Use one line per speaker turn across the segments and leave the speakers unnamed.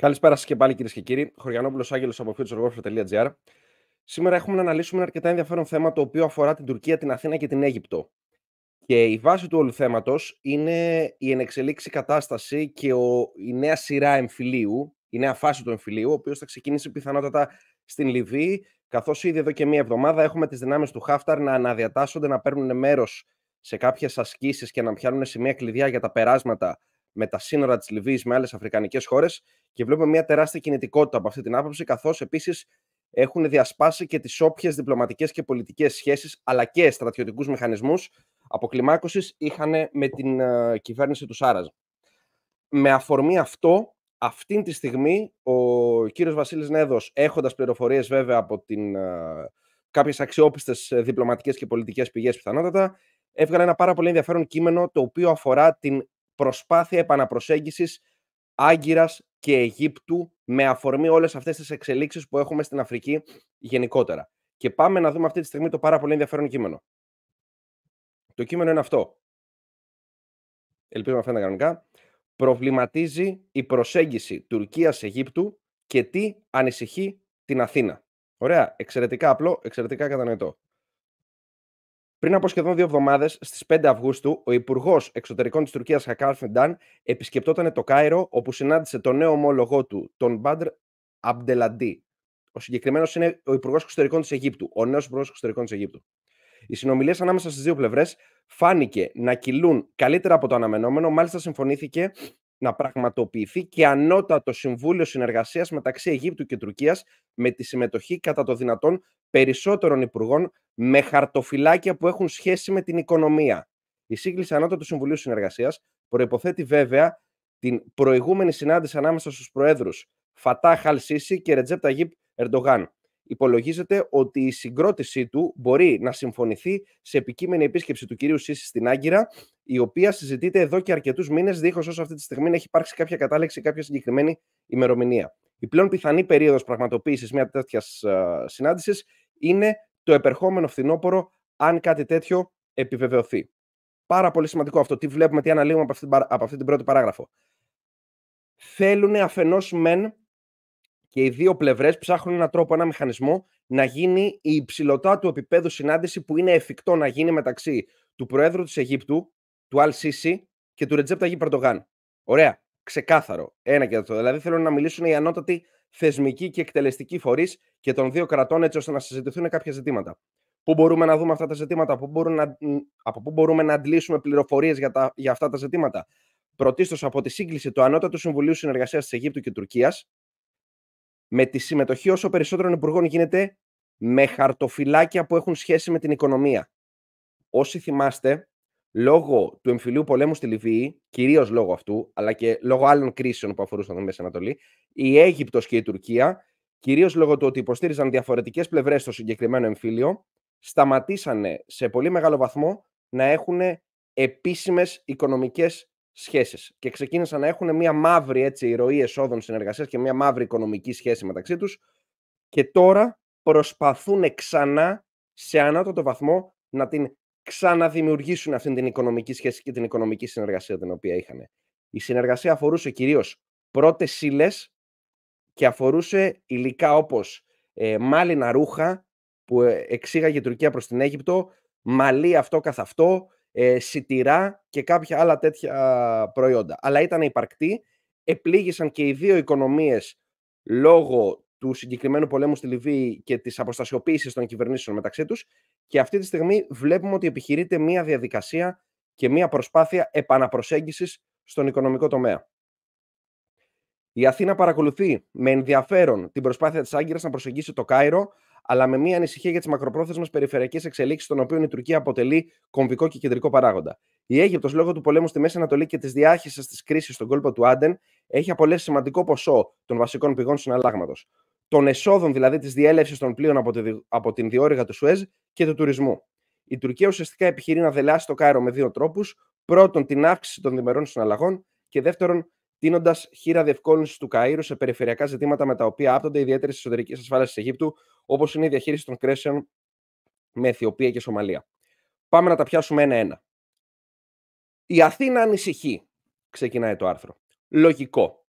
Καλησπέρα σας και πάλι κυρίες και κύριοι. Χωριανόπουλος Άγγελος από futurewarfare.gr. Σήμερα έχουμε να αναλύσουμε ένα αρκετά ενδιαφέρον θέμα το οποίο αφορά την Τουρκία, την Αθήνα και την Αίγυπτο. Και η βάση του όλου θέματος είναι η ενεξελίξη κατάσταση και ο, η νέα σειρά εμφυλίου, η νέα φάση του εμφυλίου, ο οποίος θα ξεκινήσει πιθανότατα στην Λιβύη, καθώς ήδη εδώ και μία εβδομάδα έχουμε τις δυνάμεις του Χάφταρ να αναδιατάσσονται, να παίρνουν μέρος σε κάποιες ασκήσεις και να πιάνουν σημεία κλειδιά για τα περάσματα με τα σύνορα της Λιβύης με άλλες αφρικανικές χώρες και βλέπουμε μια τεράστια κινητικότητα από αυτή την άποψη, καθώς επίσης έχουν διασπάσει και τις όποιες διπλωματικές και πολιτικές σχέσεις αλλά και στρατιωτικούς μηχανισμούς αποκλιμάκωσης είχαν με την uh, κυβέρνηση του Σάραζ. Με αφορμή αυτό, αυτή τη στιγμή, ο κύριος Βασίλης Νέδος, έχοντας πληροφορίες βέβαια από την, uh, κάποιες αξιόπιστες διπλωματικές και πολιτικές πηγές πιθανότατα, έβγαλε ένα πάρα πολύ ενδιαφέρον κείμενο το οποίο αφορά την προσπάθεια επαναπροσέγγισης Άγκυρας και Αιγύπτου με αφορμή όλες αυτές τις εξελίξεις που έχουμε στην Αφρική γενικότερα. Και πάμε να δούμε αυτή τη στιγμή το πάρα πολύ ενδιαφέρον κείμενο. Το κείμενο είναι αυτό. Ελπίζω να φαίνεται κανονικά. Προβληματίζει η προσέγγιση Τουρκίας-Αιγύπτου και τι ανησυχεί την Αθήνα. Ωραία, εξαιρετικά απλό, εξαιρετικά κατανοητό. Πριν από σχεδόν δύο εβδομάδες, στις 5 Αυγούστου, ο Υπουργός Εξωτερικών της Τουρκίας, Χακάρ Φιντάν, επισκεπτόταν το Κάιρο, όπου συνάντησε τον νέο ομόλογό του, τον Μπάντρ Αμπτελαντί. Ο συγκεκριμένος είναι ο Υπουργός Εξωτερικών της Αιγύπτου, ο νέος Υπουργός Εξωτερικών της Αιγύπτου. Οι συνομιλίες ανάμεσα στις δύο πλευρές φάνηκε να κυλούν καλύτερα από το αναμενόμενο. Μάλιστα, συμφωνήθηκε να πραγματοποιηθεί και ανώτατο Συμβούλιο Συνεργασίας μεταξύ Αιγύπτου και Τουρκίας με τη συμμετοχή κατά το δυνατόν περισσότερων υπουργών με χαρτοφυλάκια που έχουν σχέση με την οικονομία. Η σύγκληση ανώτατου Συμβουλίου Συνεργασίας προποθέτει βέβαια την προηγούμενη συνάντηση ανάμεσα στους Προέδρους Φατά Χαλσίση και Ρετζέπ Ταγίπ Ερντογάν. Υπολογίζεται ότι η συγκρότησή του μπορεί να συμφωνηθεί σε επικείμενη επίσκεψη του κυρίου Σίση στην Άγκυρα, η οποία συζητείται εδώ και αρκετούς μήνες, δίχως όσο αυτή τη στιγμή έχει υπάρξει κάποια κατάληξη, κάποια συγκεκριμένη ημερομηνία. Η πλέον πιθανή περίοδος πραγματοποίησης μιας τέτοιας συνάντησης είναι το επερχόμενο φθινόπωρο, αν κάτι τέτοιο επιβεβαιωθεί. Πάρα πολύ σημαντικό αυτό. Τι βλέπουμε, τι αναλύουμε από αυτή, από αυτή την πρώτη παράγραφο. Θέλουν αφενός μεν και οι δύο πλευρές ψάχνουν έναν τρόπο, ένα μηχανισμό να γίνει η υψηλωτά του επίπεδου συνάντηση που είναι εφικτό να γίνει μεταξύ του Προέδρου της Αιγύπτου, του Αλ Σίση και του Ρετζέπτα Ταγί Περντογάν. Ωραία. Ξεκάθαρο. Ένα και αυτό. Δηλαδή θέλουν να μιλήσουν οι ανώτατοι θεσμικοί και εκτελεστικοί φορείς και των δύο κρατών, έτσι ώστε να συζητηθούν κάποια ζητήματα. Πού μπορούμε να δούμε αυτά τα ζητήματα, πού μπορούμε να, από πού μπορούμε να αντλήσουμε πληροφορίες για, για αυτά τα ζητήματα; Πρωτίστως από τη σύγκληση του Ανώτατου Συμβουλίου Συνεργασίας της Αιγύπτου και Τουρκίας, με τη συμμετοχή όσο περισσότερων υπουργών γίνεται με χαρτοφυλάκια που έχουν σχέση με την οικονομία. Όσοι θυμάστε, λόγω του εμφυλίου πολέμου στη Λιβύη, κυρίως λόγω αυτού, αλλά και λόγω άλλων κρίσεων που αφορούσαν τη Μέση Ανατολή, η Αίγυπτος και η Τουρκία, κυρίως λόγω του ότι υποστήριζαν διαφορετικές πλευρές στο συγκεκριμένο εμφύλιο, σταματήσανε σε πολύ μεγάλο βαθμό να έχουν επίσημες οικονομικές σχέσεις. Και ξεκίνησαν να έχουν μια μαύρη έτσι, ροή εσόδων συνεργασίας και μια μαύρη οικονομική σχέση μεταξύ τους. Και τώρα προσπαθούν ξανά σε ανώτατο βαθμό να την ξαναδημιουργήσουν αυτή την οικονομική σχέση και την οικονομική συνεργασία την οποία είχαν. Η συνεργασία αφορούσε κυρίως πρώτες ύλε και αφορούσε υλικά όπως ε, μάλινα ρούχα που ε, εξήγαγε η Τουρκία προς την Αίγυπτο, μαλλί αυτό καθ' αυτό, ε, σιτηρά και κάποια άλλα τέτοια προϊόντα. Αλλά ήταν υπαρκτή, επλήγησαν και οι δύο οικονομίες λόγω του συγκεκριμένου πολέμου στη Λιβύη και της αποστασιοποίησης των κυβερνήσεων μεταξύ τους και αυτή τη στιγμή βλέπουμε ότι επιχειρείται μία διαδικασία και μία προσπάθεια επαναπροσέγγισης στον οικονομικό τομέα. Η Αθήνα παρακολουθεί με ενδιαφέρον την προσπάθεια της Άγκυρας να προσεγγίσει το Κάιρο, αλλά με μία ανησυχία για τις μακροπρόθεσμες περιφερειακές εξελίξεις, των οποίων η Τουρκία αποτελεί κομβικό και κεντρικό παράγοντα. Η Αίγυπτος, λόγω του πολέμου στη Μέση Ανατολή και της διάχυσης της κρίσης στον κόλπο του Άντεν, έχει απολέσει σημαντικό ποσό των βασικών πηγών συναλλάγματος των εσόδων δηλαδή της διέλευσης των πλοίων από, τη, από την διόρυγα του Σουέζ και του τουρισμού. Η Τουρκία ουσιαστικά επιχειρεί να δελάσει το Κάιρο με δύο τρόπους. Πρώτον, την αύξηση των διμερών συναλλαγών και δεύτερον, τίνοντας χείρα διευκόλυνσης του Καΐρου σε περιφερειακά ζητήματα με τα οποία άπτονται ιδιαίτερη εσωτερική ασφάλεια της Αιγύπτου, όπως είναι η διαχείριση των κρέσεων με Αιθιοπία και Σομαλία. Πάμε να τα πιάσουμε ένα-ένα. Η Αθήνα ανησυχεί, ξεκινάει το άρθρο. Λογικό.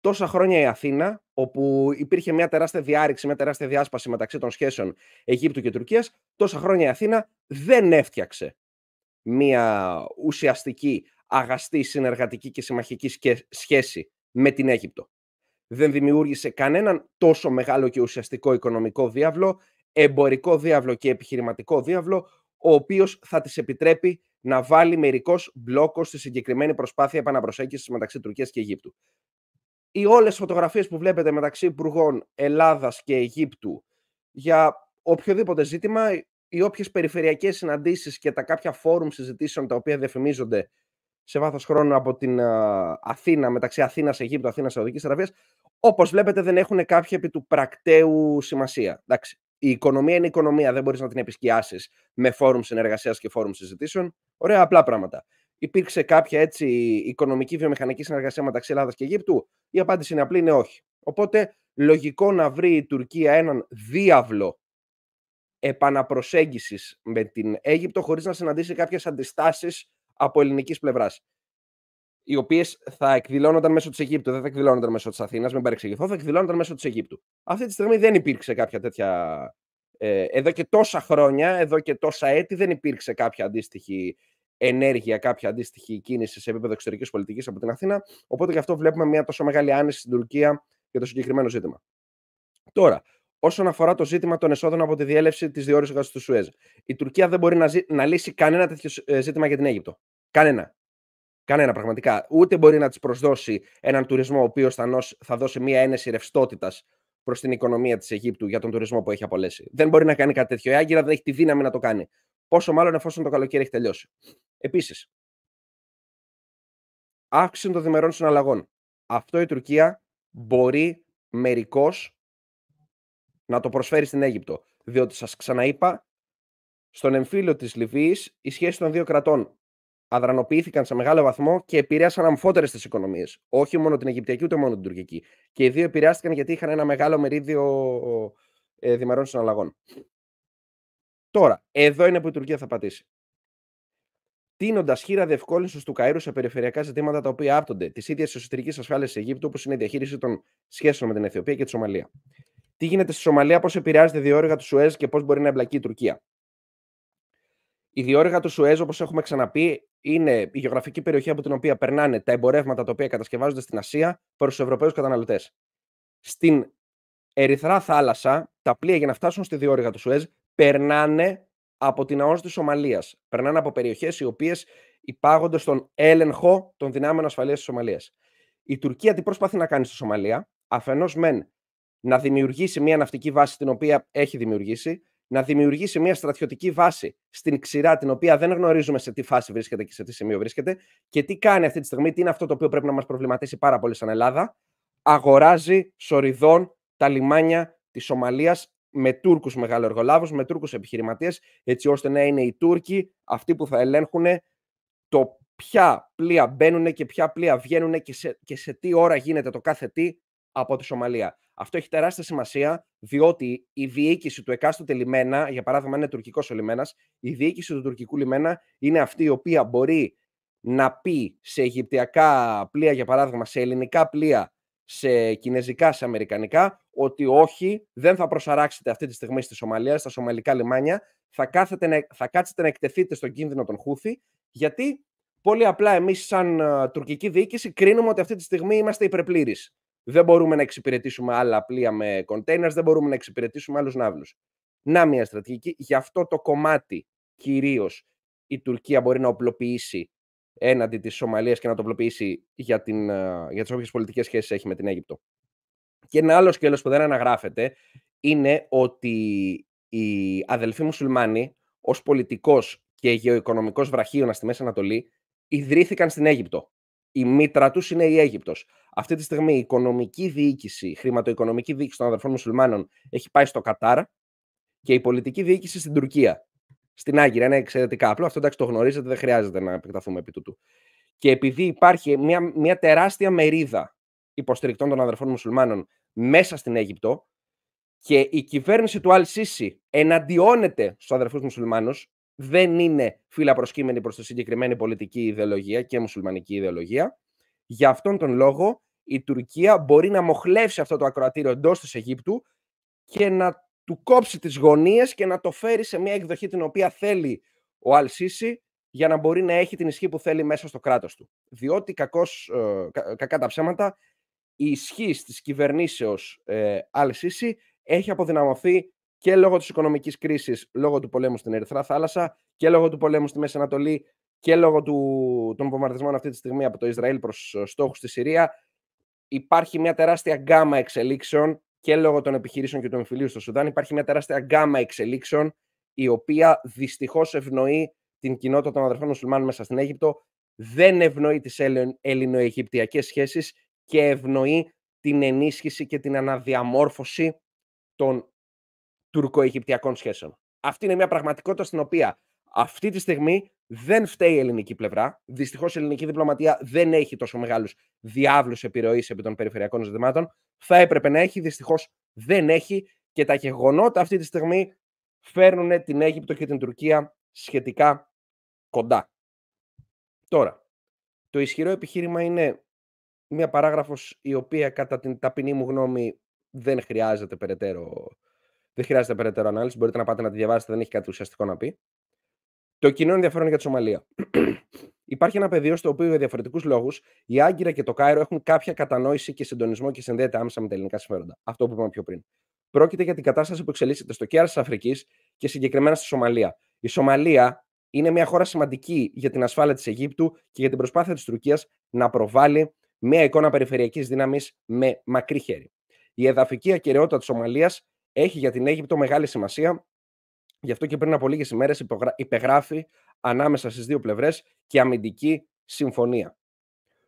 τόσα χρόνια η Αθήνα, όπου υπήρχε μια τεράστια διάρρηξη, μια τεράστια διάσπαση μεταξύ των σχέσεων Αιγύπτου και Τουρκίας, τόσα χρόνια η Αθήνα δεν έφτιαξε μια ουσιαστική, αγαστή, συνεργατική και συμμαχική σχέση με την Αίγυπτο. Δεν δημιούργησε κανέναν τόσο μεγάλο και ουσιαστικό οικονομικό διάβλο, εμπορικό διάβλο και επιχειρηματικό διάβλο, ο οποίος θα της επιτρέπει να βάλει μερικός μπλόκο στη συγκεκριμένη προσπάθεια επαναπροσέγγισης μεταξύ Τουρκίας και Αιγύπτου οι όλες φωτογραφίες που βλέπετε μεταξύ υπουργών Ελλάδας και Αιγύπτου για οποιοδήποτε ζήτημα, οι όποιες περιφερειακές συναντήσεις και τα κάποια φόρουμ συζητήσεων τα οποία διαφημίζονται σε βάθος χρόνου από την Αθήνα, μεταξύ Αθήνας, Αιγύπτου, Αθήνας, Σαουδικής Αραβίας, όπως βλέπετε δεν έχουν κάποια επί του πρακτέου σημασία. Εντάξει, η οικονομία είναι οικονομία, δεν μπορείς να την επισκιάσεις με φόρουμ συνεργασίας και φόρουμ συζητήσεων. Ωραία, απλά πράγματα υπήρξε κάποια έτσι οικονομική βιομηχανική συνεργασία μεταξύ Ελλάδας και Αιγύπτου, η απάντηση είναι απλή, είναι όχι. Οπότε, λογικό να βρει η Τουρκία έναν διάβλο επαναπροσέγγισης με την Αίγυπτο χωρίς να συναντήσει κάποιες αντιστάσεις από ελληνικής πλευράς οι οποίες θα εκδηλώνονταν μέσω της Αιγύπτου, δεν θα εκδηλώνονταν μέσω της Αθήνας, μην παρεξηγηθώ, θα εκδηλώνονταν μέσω της Αιγύπτου. Αυτή τη στιγμή δεν υπήρξε κάποια τέτοια. Ε, εδώ και τόσα χρόνια, εδώ και τόσα έτη, δεν υπήρξε κάποια αντίστοιχη ενέργεια, κάποια αντίστοιχη κίνηση σε επίπεδο εξωτερικής πολιτικής από την Αθήνα. Οπότε γι' αυτό βλέπουμε μια τόσο μεγάλη άνεση στην Τουρκία για το συγκεκριμένο ζήτημα. Τώρα, όσον αφορά το ζήτημα των εσόδων από τη διέλευση της διόρυγα του Σουέζ, η Τουρκία δεν μπορεί να, ζη... να λύσει κανένα τέτοιο ε, ζήτημα για την Αίγυπτο. Κανένα. Κανένα πραγματικά. Ούτε μπορεί να της προσδώσει έναν τουρισμό ο οποίος θα, θα δώσει μια ένεση ρευστότητας προς την οικονομία της Αιγύπτου για τον τουρισμό που έχει απολέσει. Δεν μπορεί να κάνει κάτι τέτοιο. Η Άγκυρα δεν έχει τη δύναμη να το κάνει. Πόσο μάλλον εφόσον το καλοκαίρι έχει τελειώσει. Επίσης, αύξηση των διμερών συναλλαγών. Αυτό η Τουρκία μπορεί μερικώς να το προσφέρει στην Αίγυπτο. Διότι σας ξαναείπα, στον εμφύλιο της Λιβύης οι σχέσεις των δύο κρατών αδρανοποιήθηκαν σε μεγάλο βαθμό και επηρέασαν αμφότερες τις οικονομίες. Όχι μόνο την Αιγυπτιακή, ούτε μόνο την Τουρκική. Και οι δύο επηρεάστηκαν γιατί είχαν ένα μεγάλο μερίδιο ε, διμερών συναλλαγών. Τώρα, εδώ είναι που η Τουρκία θα πατήσει. Τίνοντας χείρα διευκόλυνσης του Καΐρου σε περιφερειακά ζητήματα τα οποία άπτονται της ίδιας εσωτερικής ασφάλειας της Αιγύπτου, όπως είναι η διαχείριση των σχέσεων με την Αιθιοπία και τη Σομαλία. Τι γίνεται στη Σομαλία, πώς επηρεάζεται η διόρυγα του Σουέζ και πώς μπορεί να εμπλακεί η Τουρκία; Η διόρυγα του Σουέζ, όπως έχουμε ξαναπεί, είναι η γεωγραφική περιοχή από την οποία περνάνε τα εμπορεύματα τα οποία κατασκευάζονται στην Ασία προς τους Ευρωπαίους καταναλωτές. Στην Ερυθρά θάλασσα, τα πλοία για να φτάσουν στη διόρυγα του Σουέζ περνάνε από την ΑΟΣ της Σομαλίας. Περνάνε από περιοχές οι οποίες υπάγονται στον έλεγχο των δυνάμεων ασφαλείας της Σομαλίας. Η Τουρκία τι προσπαθεί να κάνει στη Σομαλία, αφενός μεν να δημιουργήσει μια ναυτική βάση την οποία έχει δημιουργήσει, να δημιουργήσει μια στρατιωτική βάση στην ξηρά, την οποία δεν γνωρίζουμε σε τι φάση βρίσκεται και σε τι σημείο βρίσκεται και τι κάνει αυτή τη στιγμή, τι είναι αυτό το οποίο πρέπει να μας προβληματίσει πάρα πολύ σαν Ελλάδα. Αγοράζει σοριδών τα λιμάνια της Σομαλίας με Τούρκους μεγαλοεργολάβους, με Τούρκους επιχειρηματίες, έτσι ώστε να είναι οι Τούρκοι αυτοί που θα ελέγχουν το ποια πλοία μπαίνουν και ποια πλοία βγαίνουν και σε, και σε τι ώρα γίνεται το κάθε τι από τη Σομαλία. Αυτό έχει τεράστια σημασία, διότι η διοίκηση του εκάστοτε λιμένα, για παράδειγμα, είναι τουρκικός ο λιμένας, η διοίκηση του τουρκικού λιμένα είναι αυτή η οποία μπορεί να πει σε Αιγυπτιακά πλοία, για παράδειγμα, σε ελληνικά πλοία, σε κινέζικα, σε αμερικανικά, ότι όχι, δεν θα προσαράξετε αυτή τη στιγμή στη Σομαλία, στα σομαλικά λιμάνια, θα, κάθετε να, θα κάτσετε να εκτεθείτε στον κίνδυνο των Χούθη, γιατί πολύ απλά εμείς σαν uh, τουρκική διοίκηση κρίνουμε ότι αυτή τη στιγμή είμαστε υπερπλήρεις. Δεν μπορούμε να εξυπηρετήσουμε άλλα πλοία με containers, δεν μπορούμε να εξυπηρετήσουμε άλλους ναύλους. Να μια στρατηγική. Γι' αυτό το κομμάτι κυρίως η Τουρκία μπορεί να οπλοποιήσει έναντι της Σομαλίας και να το απλοποιήσει για, την, για τις όποιες πολιτικές σχέσεις έχει με την Αίγυπτο. Και ένα άλλο σκέλος που δεν αναγράφεται είναι ότι οι αδελφοί μουσουλμάνοι ως πολιτικός και γεωοικονομικός βραχίωνας στη Μέση Ανατολή ιδρύθηκαν στην Αίγυπτο. Η μήτρα τους είναι η Αίγυπτος. Αυτή τη στιγμή η οικονομική διοίκηση, η χρηματοοικονομική διοίκηση των αδελφών μουσουλμάνων έχει πάει στο Κατάρ και η πολιτική διοίκηση στην Τουρκία στην Άγκυρα. Είναι εξαιρετικά απλό. Αυτό εντάξει το γνωρίζετε, δεν χρειάζεται να επεκταθούμε επί τούτου. Και επειδή υπάρχει μια, μια τεράστια μερίδα υποστηρικτών των αδερφών μουσουλμάνων μέσα στην Αίγυπτο και η κυβέρνηση του Αλ-Σίση εναντιώνεται στους αδερφούς μουσουλμάνους, δεν είναι φύλλα προσκύμενη προς τη συγκεκριμένη πολιτική ιδεολογία και μουσουλμανική ιδεολογία. Για αυτόν τον λόγο η Τουρκία μπορεί να μοχλεύσει αυτό το ακροατήριο εντός της Αιγύπτου και να του κόψει τις γωνίες και να το φέρει σε μια εκδοχή την οποία θέλει ο Αλσίση για να μπορεί να έχει την ισχύ που θέλει μέσα στο κράτος του. Διότι κακώς, ε, κακά τα ψέματα, η ισχύ της κυβερνήσεως ε, Αλσίση έχει αποδυναμωθεί και λόγω της οικονομικής κρίσης, λόγω του πολέμου στην Ερυθρά θάλασσα και λόγω του πολέμου στη Μέση Ανατολή και λόγω του, των βομβαρδισμών αυτή τη στιγμή από το Ισραήλ προς ε, στόχους στη Συρία. Υπάρχει μια τεράστια γκάμα εξελίξεων και λόγω των επιχειρήσεων και του εμφυλίου στο Σουδάν. Υπάρχει μια τεράστια γκάμα εξελίξεων η οποία δυστυχώς ευνοεί την κοινότητα των αδερφών μουσουλμάνων μέσα στην Αίγυπτο, δεν ευνοεί τις ελληνοαιγυπτιακές σχέσεις και ευνοεί την ενίσχυση και την αναδιαμόρφωση των τουρκο-αιγυπτιακών σχέσεων. Αυτή είναι μια πραγματικότητα στην οποία αυτή τη στιγμή δεν φταίει η ελληνική πλευρά. Δυστυχώς η ελληνική διπλωματία δεν έχει τόσο μεγάλους διάβλους επιρροής επί των περιφερειακών ζητημάτων. Θα έπρεπε να έχει, δυστυχώς δεν έχει και τα γεγονότα αυτή τη στιγμή φέρνουν την Αίγυπτο και την Τουρκία σχετικά κοντά. Τώρα, το ισχυρό επιχείρημα είναι μια παράγραφος η οποία κατά την ταπεινή μου γνώμη δεν χρειάζεται περαιτέρω, δεν χρειάζεται περαιτέρω ανάλυση. Μπορείτε να πάτε να τη διαβάσετε, δεν έχει κάτι ουσιαστικό να πει. Το κοινό ενδιαφέρον για τη Σομαλία. Υπάρχει ένα πεδίο στο οποίο για διαφορετικούς λόγους η Άγκυρα και το Κάιρο έχουν κάποια κατανόηση και συντονισμό και συνδέεται άμεσα με τα ελληνικά συμφέροντα. Αυτό που είπαμε πιο πριν. Πρόκειται για την κατάσταση που εξελίσσεται στο κέρα της Αφρικής και συγκεκριμένα στη Σομαλία. Η Σομαλία είναι μια χώρα σημαντική για την ασφάλεια της Αιγύπτου και για την προσπάθεια της Τουρκίας να προβάλλει μια εικόνα περιφερειακής δύναμης με μακρύ χέρι. Η εδαφική ακαιρεότητα της Σομαλίας έχει για την Αίγυπτο μεγάλη σημασία. Γι' αυτό και πριν από λίγες ημέρες υπεγράφη ανάμεσα στις δύο πλευρές και αμυντική συμφωνία.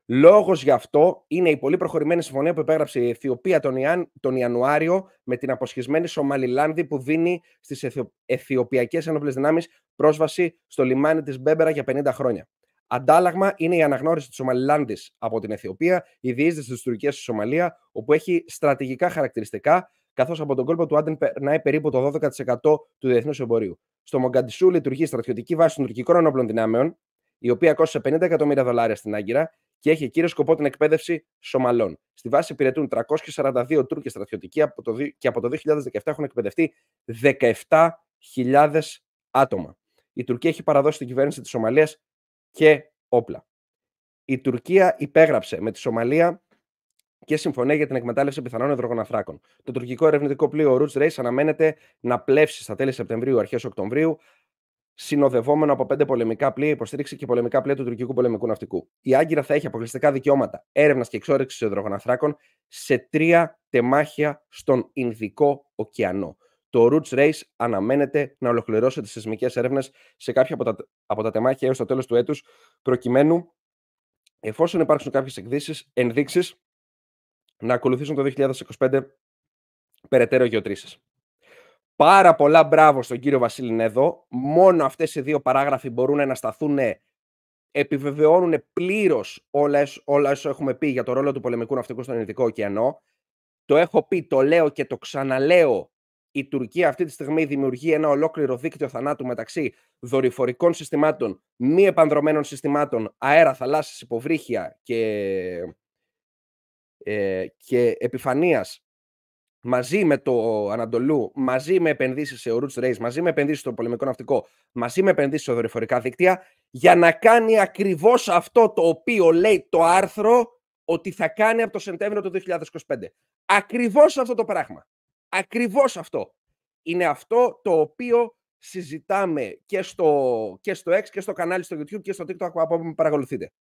Λόγος γι' αυτό είναι η πολύ προχωρημένη συμφωνία που υπέγραψε η Αιθιοπία τον, Ιαν, τον Ιανουάριο με την αποσχισμένη Σομαλιλάνδη που δίνει στις Αιθιοπιακές Ένοπλες Δυνάμεις πρόσβαση στο λιμάνι της Μπερμπέρα για 50 χρόνια. Αντάλλαγμα είναι η αναγνώριση της Σομαλιλάνδης από την Αιθιοπία, η διείσδυση της Τουρκίας στη Σομαλία, όπου έχει στρατηγικά χαρακτηριστικά, καθώς από τον κόλπο του Άντεν περνάει περίπου το 12% του διεθνούς εμπορίου. Στο Μογκαντισού λειτουργεί στρατιωτική βάση των τουρκικών ενόπλων δυνάμεων, η οποία κόστησε 50 εκατομμύρια δολάρια στην Άγκυρα και έχει κύριο σκοπό την εκπαίδευση Σομαλών. Στη βάση υπηρετούν 342 Τούρκοι στρατιωτικοί από το, και από το 2017 έχουν εκπαιδευτεί 17.000 άτομα. Η Τουρκία έχει παραδώσει στην κυβέρνηση της Σομαλίας και όπλα. Η Τουρκία υπέγραψε με τη Σομαλία και συμφωνία για την εκμετάλλευση πιθανών υδρογοναθράκων. Το τουρκικό ερευνητικό πλοίο Roots Race αναμένεται να πλεύσει στα τέλη Σεπτεμβρίου, αρχές Οκτωβρίου, συνοδευόμενο από πέντε πολεμικά πλοία, υποστήριξη και πολεμικά πλοία του τουρκικού πολεμικού ναυτικού. Η Άγκυρα θα έχει αποκλειστικά δικαιώματα έρευνας και εξόρυξης υδρογοναθράκων σε τρία τεμάχια στον Ινδικό ωκεανό. Το Roots Race αναμένεται να ολοκληρώσει τις σεισμικές έρευνες σε κάποια από τα, από τα τεμάχια έως το τέλος του έτους, προκειμένου, εφόσον υπάρξουν κάποιες ενδείξεις, να ακολουθήσουν το 2025 περαιτέρω γεωτρήσεις. Πάρα πολλά μπράβο στον κύριο Βασίλη Νέδο. Μόνο αυτές οι δύο παράγραφοι μπορούν να σταθούν, επιβεβαιώνουν πλήρως όλα, όλα όσα έχουμε πει για το ρόλο του πολεμικού ναυτικού στον Ινδικό ωκεανό. Το έχω πει, το λέω και το ξαναλέω. Η Τουρκία αυτή τη στιγμή δημιουργεί ένα ολόκληρο δίκτυο θανάτου μεταξύ δορυφορικών συστημάτων, μη επανδρομένων συστημάτων, αέρα, θαλάσσης, υποβρύχια και, ε, και επιφανείας μαζί με το Ανατολού, μαζί με επενδύσεις σε Roots Race, μαζί με επενδύσεις στο πολεμικό ναυτικό, μαζί με επενδύσεις σε δορυφορικά δίκτυα, για να κάνει ακριβώς αυτό το οποίο λέει το άρθρο ότι θα κάνει από το Σεπτέμβριο του 2025. Ακριβώς αυτό το πράγμα. Ακριβώς αυτό. Είναι αυτό το οποίο συζητάμε και στο, και στο X και στο κανάλι στο YouTube και στο TikTok από όπου με παρακολουθείτε.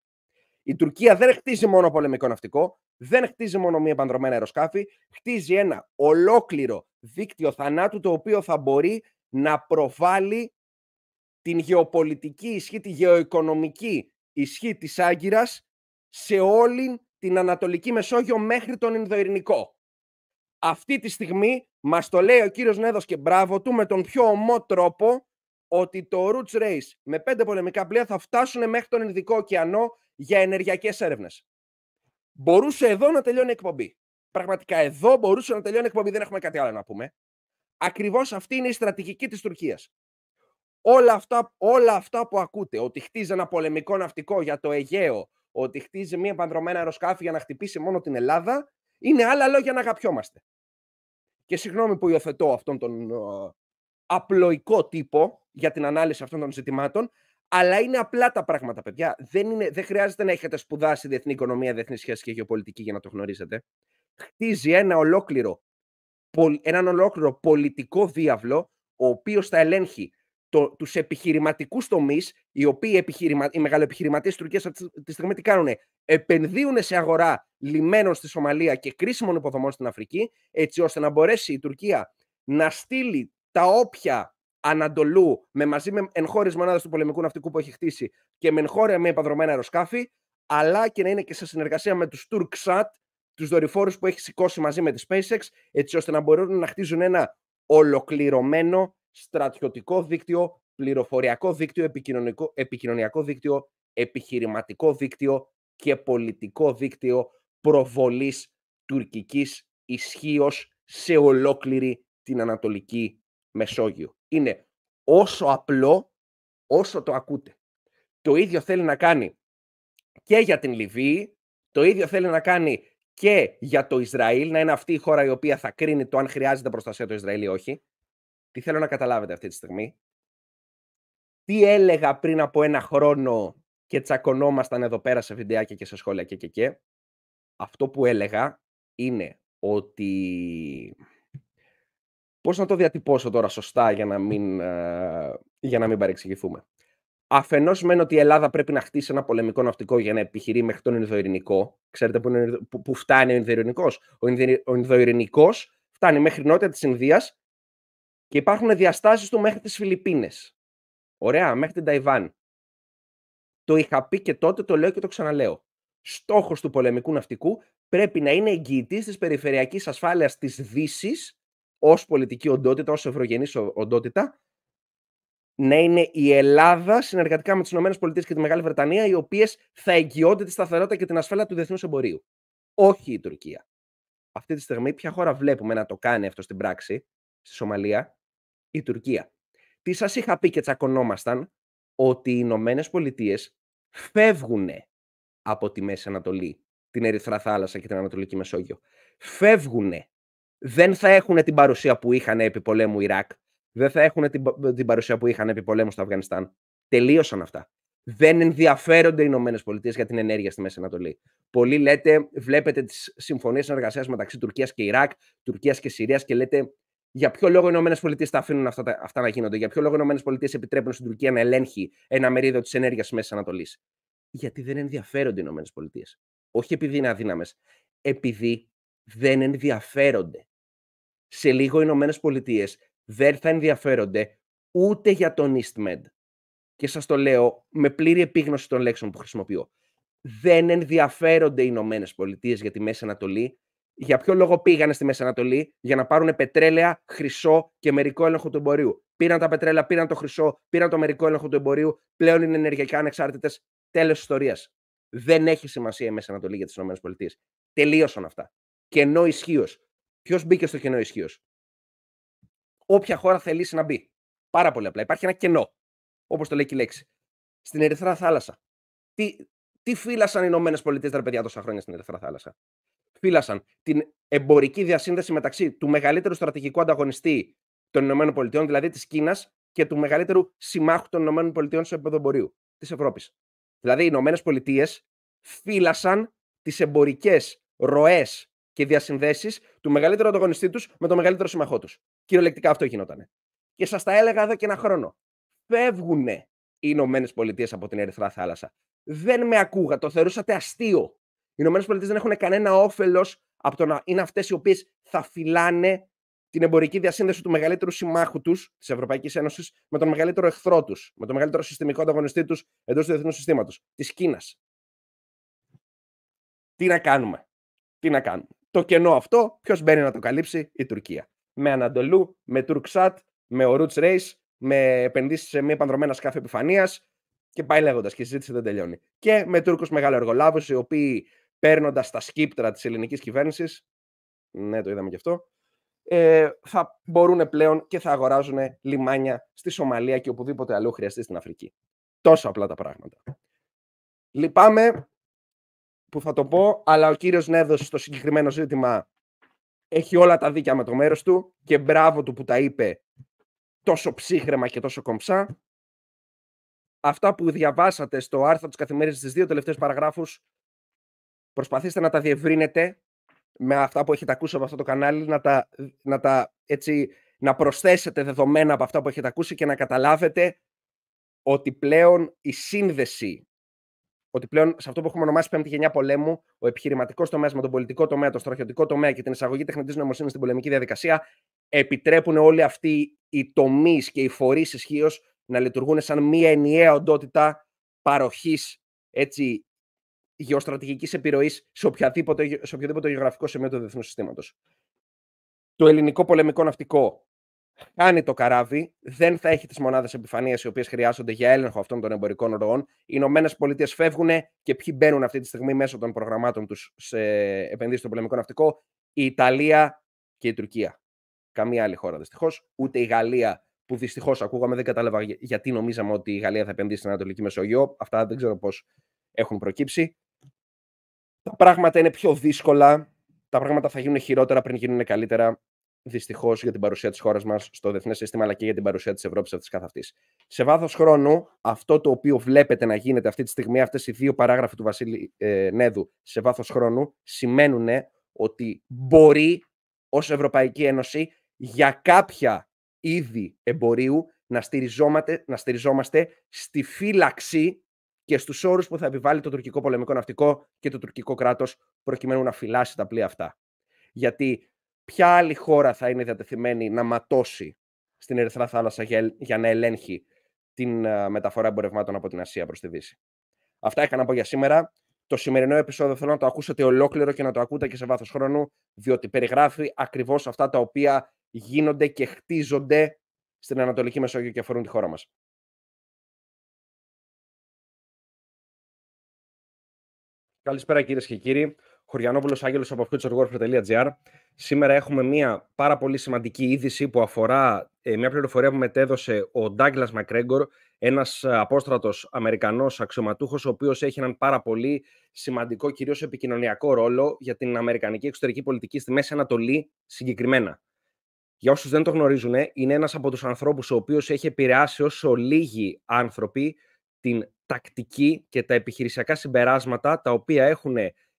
Η Τουρκία δεν χτίζει μόνο πολεμικό ναυτικό, δεν χτίζει μόνο μία επανδρομένα αεροσκάφη, χτίζει ένα ολόκληρο δίκτυο θανάτου το οποίο θα μπορεί να προβάλλει την γεωπολιτική ισχύ, τη γεωοικονομική ισχύ της Άγκυρας σε όλη την Ανατολική Μεσόγειο μέχρι τον Ινδοειρηνικό. Αυτή τη στιγμή μας το λέει ο κύριος Νέδος και μπράβο του με τον πιο ομό τρόπο ότι το Roots Race με πέντε πολεμικά πλοία θα φτάσουν μέχρι τον Ινδικό ωκεανό για ενεργειακές έρευνες. Μπορούσε εδώ να τελειώνει η εκπομπή. Πραγματικά εδώ μπορούσε να τελειώνει η εκπομπή, δεν έχουμε κάτι άλλο να πούμε. Ακριβώς αυτή είναι η στρατηγική της Τουρκίας. Όλα αυτά, όλα αυτά που ακούτε, ότι χτίζει ένα πολεμικό ναυτικό για το Αιγαίο, ότι χτίζει μία επανδρομένα αεροσκάφη για να χτυπήσει μόνο την Ελλάδα, είναι άλλα λόγια να αγαπιόμαστε. Και συγγνώμη που υιοθετώ αυτόν τον uh, απλοϊκό τύπο για την ανάλυση αυτών των ζητημάτων, αλλά είναι απλά τα πράγματα, παιδιά. Δεν, είναι, δεν χρειάζεται να έχετε σπουδάσει διεθνή οικονομία, διεθνή σχέση και γεωπολιτική για να το γνωρίζετε. Χτίζει ένα ολόκληρο, έναν ολόκληρο πολιτικό διάβλο, ο οποίος θα ελέγχει το, τους επιχειρηματικούς τομείς, οι οποίοι επιχειρημα, οι μεγαλοεπιχειρηματίες της Τουρκίας αυτή τη στιγμή τι κάνουν, επενδύουν σε αγορά λιμένων στη Σομαλία και κρίσιμων υποδομών στην Αφρική, έτσι ώστε να μπορέσει η Τουρκία να στείλει τα όποια Ανατολού με μαζί με εγχώριε μονάδες του πολεμικού ναυτικού που έχει χτίσει και με εγχώρια με επαδρομένα αεροσκάφη, αλλά και να είναι και σε συνεργασία με τους Turksat, τους δορυφόρους που έχει σηκώσει μαζί με τη SpaceX, έτσι ώστε να μπορούν να χτίζουν ένα ολοκληρωμένο στρατιωτικό δίκτυο, πληροφοριακό δίκτυο, επικοινωνικό, επικοινωνιακό δίκτυο, επιχειρηματικό δίκτυο και πολιτικό δίκτυο προβολής τουρκικής ισχύως σε ολόκληρη την Ανατολική Μεσόγειο. Είναι όσο απλό όσο το ακούτε. Το ίδιο θέλει να κάνει και για την Λιβύη, το ίδιο θέλει να κάνει και για το Ισραήλ, να είναι αυτή η χώρα η οποία θα κρίνει το αν χρειάζεται προστασία το Ισραήλ ή όχι. Τι θέλω να καταλάβετε αυτή τη στιγμή; Τι έλεγα πριν από ένα χρόνο και τσακωνόμασταν εδώ πέρα σε βιντεάκια και σε σχόλια και και και; Αυτό που έλεγα είναι ότι... Πώς να το διατυπώσω τώρα σωστά για να μην, ε, για να μην παρεξηγηθούμε. Αφενός μένω ότι η Ελλάδα πρέπει να χτίσει ένα πολεμικό ναυτικό για να επιχειρεί μέχρι τον Ινδοειρηνικό. Ξέρετε που, είναι, που, που φτάνει ο Ινδοειρηνικός; Ο, Ινδοειρηνικός φτάνει μέχρι νότια της Ινδίας και υπάρχουν διαστάσεις του μέχρι τις Φιλιππίνες. Ωραία, μέχρι την Ταϊβάν. Το είχα πει και τότε, το λέω και το ξαναλέω. Στόχος του πολεμικού ναυτικού πρέπει να είναι εγγυητής της περιφερειακής ασφάλειας της δύσης ως πολιτική οντότητα, ως ευρωγενής οντότητα, να είναι η Ελλάδα συνεργατικά με τις ΗΠΑ και τη Μεγάλη Βρετανία, οι οποίες θα εγγυώνται τη σταθερότητα και την ασφάλεια του διεθνούς εμπορίου. Όχι η Τουρκία. Αυτή τη στιγμή, ποια χώρα βλέπουμε να το κάνει αυτό στην πράξη, στη Σομαλία, η Τουρκία. Τι σας είχα πει και τσακωνόμασταν, ότι οι Ηνωμένες Πολιτείες φεύγουν από τη Μέση Ανατολή, την Ερυθρά Θάλασσα και την Ανατολική Μεσόγειο. Φεύγουν. Δεν θα έχουν την παρουσία που είχαν επί πολέμου Ιράκ. Δεν θα έχουν την, την παρουσία που είχαν επί πολέμου στο Αφγανιστάν. Τελείωσαν αυτά. Δεν ενδιαφέρονται οι Ηνωμένες Πολιτείες για την ενέργεια στη Μέση Ανατολή. Πολλοί λέτε, βλέπετε τις συμφωνίες συνεργασίας μεταξύ Τουρκίας και Ιράκ, Τουρκίας και Συρίας και λέτε για ποιο λόγο οι ΗΠΑ τα αφήνουν αυτά, αυτά να γίνονται, για ποιο λόγο οι ΗΠΑ επιτρέπουν στην Τουρκία να ελέγχει ένα μερίδιο της ενέργειας της Μέσης Ανατολής; Γιατί δεν ενδιαφέρονται οι ΗΠΑ. Όχι επειδή είναι αδύναμες. Επειδή δεν ενδιαφέρονται. Σε λίγο οι ΗΠΑ δεν θα ενδιαφέρονται ούτε για τον EastMed. Και σας το λέω με πλήρη επίγνωση των λέξεων που χρησιμοποιώ. Δεν ενδιαφέρονται οι Ηνωμένες Πολιτείες για τη Μέση Ανατολή για ποιο λόγο πήγανε στη Μέση Ανατολή, για να πάρουν πετρέλαια, χρυσό και μερικό έλεγχο του εμπορίου. Πήραν τα πετρέλαια, πήραν το χρυσό, πήραν το μερικό έλεγχο του εμπορίου, πλέον είναι ενεργειακά ανεξάρτητες. Τέλος ιστορίας. Δεν έχει σημασία η Μέση Ανατολή για τις ΗΠΑ. Τελείωσαν αυτά. Κενό ισχύως. Ποιος μπήκε στο κενό ισχύως; Όποια χώρα θελήσει να μπει. Πάρα πολύ απλά. Υπάρχει ένα κενό. Όπως το λέει και η λέξη. Στην Ερυθρά Θάλασσα. Τι, τι φύλασαν οι ΗΠΑ τα παιδιά τόσα χρόνια στην Ερυθρά Θάλασσα; Φύλασαν την εμπορική διασύνδεση μεταξύ του μεγαλύτερου στρατηγικού ανταγωνιστή των ΗΠΑ, δηλαδή της Κίνας, και του μεγαλύτερου συμμάχου των ΗΠΑ σε επίπεδο εμπορίου της Ευρώπης. Δηλαδή, οι ΗΠΑ φύλασαν τις εμπορικές ροές και διασυνδέσεις του μεγαλύτερου ανταγωνιστή τους με το μεγαλύτερο συμμαχό τους. Κυριολεκτικά αυτό γινόταν. Και σας τα έλεγα εδώ και ένα χρόνο. Φεύγουν οι Ηνωμένες Πολιτείες από την Ερυθρά Θάλασσα. Δεν με ακούγα, το θεωρούσατε αστείο οι ΗΠΑ δεν έχουν κανένα όφελος από το να είναι αυτές οι οποίες θα φυλάνε την εμπορική διασύνδεση του μεγαλύτερου συμμάχου τους, της Ευρωπαϊκής Ένωσης, με τον μεγαλύτερο εχθρό τους, με τον μεγαλύτερο συστημικό ανταγωνιστή τους εντός του διεθνούς συστήματος, της Κίνας. Τι να κάνουμε; Τι να κάνουμε; Το κενό αυτό, ποιος μπαίνει να το καλύψει, η Τουρκία. Με Ανατολού, με Τουρξάτ, με ο Roots Race, με επενδύσεις σε μη πανδρομένα σκάφη επιφανείας και πάει λέγοντας και η συζήτηση δεν τελειώνει. Και με Τούρκους μεγάλο οι οποίοι παίρνοντας τα σκύπτρα της ελληνικής κυβέρνησης, ναι, το είδαμε και αυτό, ε, θα μπορούν πλέον και θα αγοράζουν λιμάνια στη Σομαλία και οπουδήποτε αλλού χρειαστεί στην Αφρική. Τόσο απλά τα πράγματα. Λυπάμαι. Που θα το πω, αλλά ο κύριος Νέδος στο συγκεκριμένο ζήτημα έχει όλα τα δίκια με το μέρος του και μπράβο του που τα είπε τόσο ψύχρεμα και τόσο κομψά. Αυτά που διαβάσατε στο άρθρο της καθημερινής στις δύο τελευταίες παραγράφους προσπαθήστε να τα διευρύνετε με αυτά που έχετε ακούσει από αυτό το κανάλι, να τα, να τα έτσι, να προσθέσετε δεδομένα από αυτά που έχετε ακούσει και να καταλάβετε ότι πλέον η σύνδεση, ότι πλέον σε αυτό που έχουμε ονομάσει πέμπτη γενιά πολέμου, ο επιχειρηματικός τομέας με τον πολιτικό τομέα, το στρατιωτικό τομέα και την εισαγωγή τεχνητής νοημοσύνης στην πολεμική διαδικασία, επιτρέπουν όλοι αυτοί οι τομείς και οι φορείς ισχύως να λειτουργούν σαν μία ενιαία οντότητα παροχής γεωστρατηγικής επιρροής σε, οποιαδήποτε, σε οποιοδήποτε γεωγραφικό σημείο του διεθνούς συστήματος. Το ελληνικό πολεμικό ναυτικό κάνει το καράβι, δεν θα έχει τις μονάδες επιφανείας οι οποίες χρειάζονται για έλεγχο αυτών των εμπορικών ροών. Οι Ηνωμένες Πολιτείες φεύγουν και ποιοι μπαίνουν αυτή τη στιγμή μέσω των προγραμμάτων τους σε επενδύσεις στο πολεμικό ναυτικό, η Ιταλία και η Τουρκία. Καμία άλλη χώρα δυστυχώς. Ούτε η Γαλλία, που δυστυχώς ακούγαμε, δεν κατάλαβα γιατί νομίζαμε ότι η Γαλλία θα επενδύσει στην Ανατολική Μεσογείο. Αυτά δεν ξέρω πώς έχουν προκύψει. Τα πράγματα είναι πιο δύσκολα. Τα πράγματα θα γίνουν χειρότερα πριν γίνουν καλύτερα. Δυστυχώς για την παρουσία της χώρας μας στο διεθνές σύστημα, αλλά και για την παρουσία της Ευρώπης αυτής καθ' αυτή. Σε βάθος χρόνου, αυτό το οποίο βλέπετε να γίνεται αυτή τη στιγμή, αυτές οι δύο παράγραφοι του Βασίλη ε, Νέδου σε βάθος χρόνου, σημαίνουν ότι μπορεί ως Ευρωπαϊκή Ένωση για κάποια είδη εμπορίου να, να στηριζόμαστε στη φύλαξη και στους όρους που θα επιβάλλει το τουρκικό πολεμικό ναυτικό και το τουρκικό κράτος προκειμένου να φυλάσει τα πλοία αυτά. Γιατί ποια άλλη χώρα θα είναι διατεθειμένη να ματώσει στην Ερυθρά θάλασσα για, να ελέγχει την μεταφορά εμπορευμάτων από την Ασία προς τη Δύση. Αυτά είχα να πω για σήμερα. Το σημερινό επεισόδιο θέλω να το ακούσετε ολόκληρο και να το ακούτε και σε βάθος χρόνου, διότι περιγράφει ακριβώς αυτά τα οποία γίνονται και χτίζονται στην Ανατολική Μεσόγειο και αφορούν τη χώρα μας. Καλησπέρα κυρίες και κύριοι. Χωριανόπουλος Άγγελος από futurewarfare.gr. Σήμερα έχουμε μια πάρα πολύ σημαντική είδηση που αφορά ε, μια πληροφορία που μετέδωσε ο Ντάγκλας Μακρέγκορ, ένας απόστρατος Αμερικανός αξιωματούχος, ο οποίος έχει έναν πάρα πολύ σημαντικό κυρίως επικοινωνιακό ρόλο για την Αμερικανική εξωτερική πολιτική στη Μέση Ανατολή συγκεκριμένα. Για όσους δεν το γνωρίζουν, είναι ένας από τους ανθρώπους ο οποίος έχει επηρεάσει όσο λίγοι άνθρωποι την τακτική και τα επιχειρησιακά συμπεράσματα τα οποία έχουν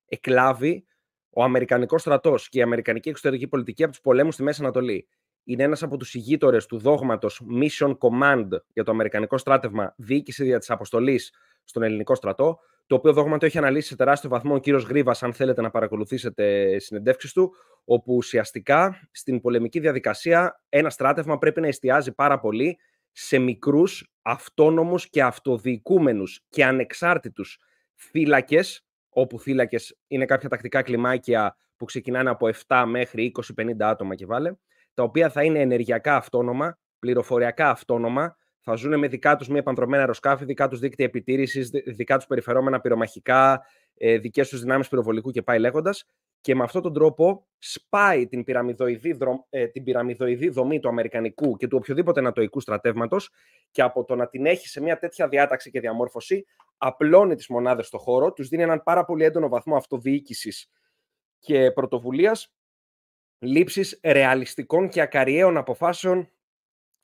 εκλάβει ο Αμερικανικός στρατός και η Αμερικανική εξωτερική πολιτική από τους πολέμους στη Μέση Ανατολή. Είναι ένας από τους ηγείτορες του δόγματος Mission Command για το Αμερικανικό στράτευμα διοίκηση δια της αποστολής στον ελληνικό στρατό, το οποίο δόγμα το έχει αναλύσει σε τεράστιο βαθμό ο κύριος Γρήβας, αν θέλετε να παρακολουθήσετε συνεντεύξεις του, όπου ουσιαστικά στην πολεμική διαδικασία ένα στράτευμα πρέπει να εστιάζει πάρα πολύ σε μικρούς, αυτόνομους και αυτοδιοικούμενους και ανεξάρτητους θύλακες, όπου θύλακες είναι κάποια τακτικά κλιμάκια που ξεκινάνε από 7 μέχρι 20-50 άτομα και βάλε, τα οποία θα είναι ενεργειακά αυτόνομα, πληροφοριακά αυτόνομα, θα ζουν με δικά τους μη επανδρομένα αεροσκάφη, δικά τους δίκτυα επιτήρησης, δικά τους περιφερόμενα πυρομαχικά, ε, δικές τους δυνάμεις πυροβολικού και πάει λέγοντας και με αυτόν τον τρόπο σπάει την πυραμιδοειδή, ε, την πυραμιδοειδή δομή του Αμερικανικού και του οποιοδήποτε νατοικού στρατεύματος και από το να την έχει σε μια τέτοια διάταξη και διαμόρφωση απλώνει τις μονάδες στο χώρο, τους δίνει έναν πάρα πολύ έντονο βαθμό αυτοδιοίκησης και πρωτοβουλίας, λήψης ρεαλιστικών και ακαριαίων αποφάσεων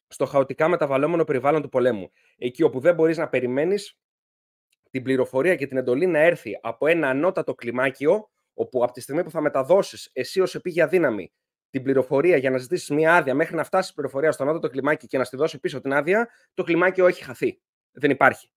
στο χαοτικά μεταβαλλόμενο περιβάλλον του πολέμου. Εκεί όπου δεν μπορείς να περιμένεις την πληροφορία και την εντολή να έρθει από ένα ανώτατο κλιμάκιο όπου από τη στιγμή που θα μεταδώσεις εσύ ως επίγεια δύναμη την πληροφορία για να ζητήσεις μια άδεια μέχρι να φτάσεις η πληροφορία στον άδειο το κλιμάκι και να στη δώσει πίσω την άδεια, το κλιμάκιο έχει χαθεί. Δεν υπάρχει.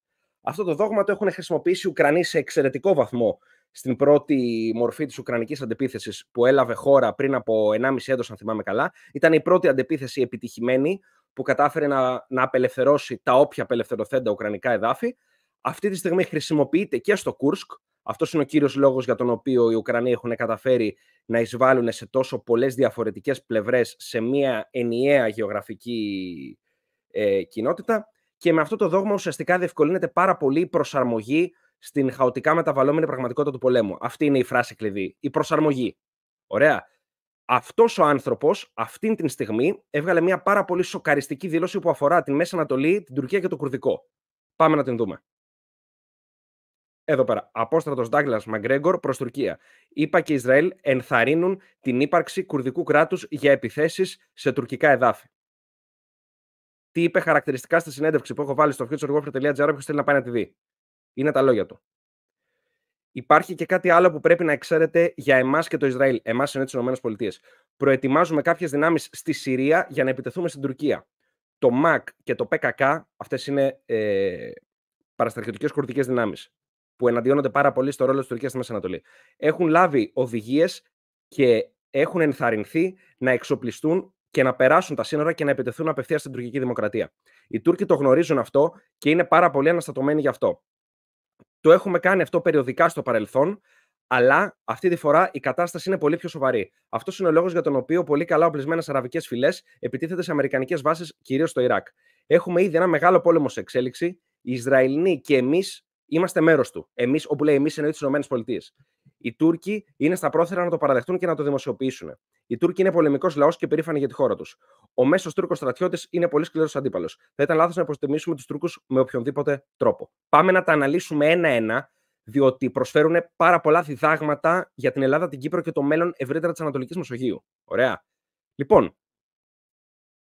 Αυτό το δόγμα το έχουν χρησιμοποιήσει οι Ουκρανοί σε εξαιρετικό βαθμό στην πρώτη μορφή της Ουκρανικής αντεπίθεσης που έλαβε χώρα πριν από 1,5 έτος, αν θυμάμαι καλά. Ήταν η πρώτη αντεπίθεση επιτυχημένη που κατάφερε να, να απελευθερώσει τα όποια απελευθερωθέντα Ουκρανικά εδάφη. Αυτή τη στιγμή χρησιμοποιείται και στο Κούρσκ, αυτός είναι ο κύριος λόγος για τον οποίο οι Ουκρανοί έχουν καταφέρει να εισβάλλουν σε τόσο πολλές διαφορετικές πλευρές σε μια ενιαία γεωγραφική ε, κοινότητα. Και με αυτό το δόγμα ουσιαστικά διευκολύνεται πάρα πολύ η προσαρμογή στην χαοτικά μεταβαλλόμενη πραγματικότητα του πολέμου. Αυτή είναι η φράση κλειδί. Η προσαρμογή. Ωραία. Αυτός ο άνθρωπος, αυτήν την στιγμή, έβγαλε μια πάρα πολύ σοκαριστική δήλωση που αφορά την Μέση Ανατολή, την Τουρκία και το Κουρδικό. Πάμε να την δούμε. Εδώ πέρα. Απόστρατος Ντάγκλας Μαγκρέγκορ προς Τουρκία. Είπα και Ισραήλ ενθαρρύνουν την ύπαρξη κουρδικού κράτους για επιθέσεις σε τουρκικά εδάφη. Τι είπε χαρακτηριστικά στη συνέντευξη που έχω βάλει στο futurewarfare.gr, όποιος θέλει να πάει να τη δει. Είναι τα λόγια του. Υπάρχει και κάτι άλλο που πρέπει να ξέρετε για εμάς και το Ισραήλ. Εμάς είναι τις ΗΠΑ. Προετοιμάζουμε κάποιες δυνάμεις στη Συρία για να επιτεθούμε στην Τουρκία. Το ΜΑΚ και το ΠΚΚ, αυτές είναι ε, παραστρατιωτικές κουρδικέ δυνάμεις, που εναντιώνονται πάρα πολύ στο ρόλο της Τουρκίας στη Μέση Ανατολή. Έχουν λάβει οδηγίες και έχουν ενθαρρυνθεί να εξοπλιστούν και να περάσουν τα σύνορα και να επιτεθούν απευθείας στην τουρκική δημοκρατία. Οι Τούρκοι το γνωρίζουν αυτό και είναι πάρα πολύ αναστατωμένοι γι' αυτό. Το έχουμε κάνει αυτό περιοδικά στο παρελθόν, αλλά αυτή τη φορά η κατάσταση είναι πολύ πιο σοβαρή. Αυτός είναι ο λόγος για τον οποίο πολύ καλά οπλισμένες αραβικές φυλές επιτίθεται σε αμερικανικές βάσεις, κυρίως στο Ιράκ. Έχουμε ήδη ένα μεγάλο πόλεμο σε εξέλιξη. Οι Ισραηλοί και εμείς είμαστε μέρος του. Εμείς, όπου λέει εμείς, εννοεί τι ΗΠΑ. Οι Τούρκοι είναι στα πρόθυρα να το παραδεχτούν και να το δημοσιοποιήσουν. Οι Τούρκοι είναι πολεμικός λαός και περήφανοι για τη χώρα τους. Ο μέσος Τούρκος στρατιώτης είναι πολύ σκληρός αντίπαλος. Θα ήταν λάθος να υποστημίσουμε τους Τούρκους με οποιονδήποτε τρόπο. Πάμε να τα αναλύσουμε ένα-ένα, διότι προσφέρουν πάρα πολλά διδάγματα για την Ελλάδα, την Κύπρο και το μέλλον ευρύτερα της Ανατολικής Μεσογείου. Ωραία. Λοιπόν,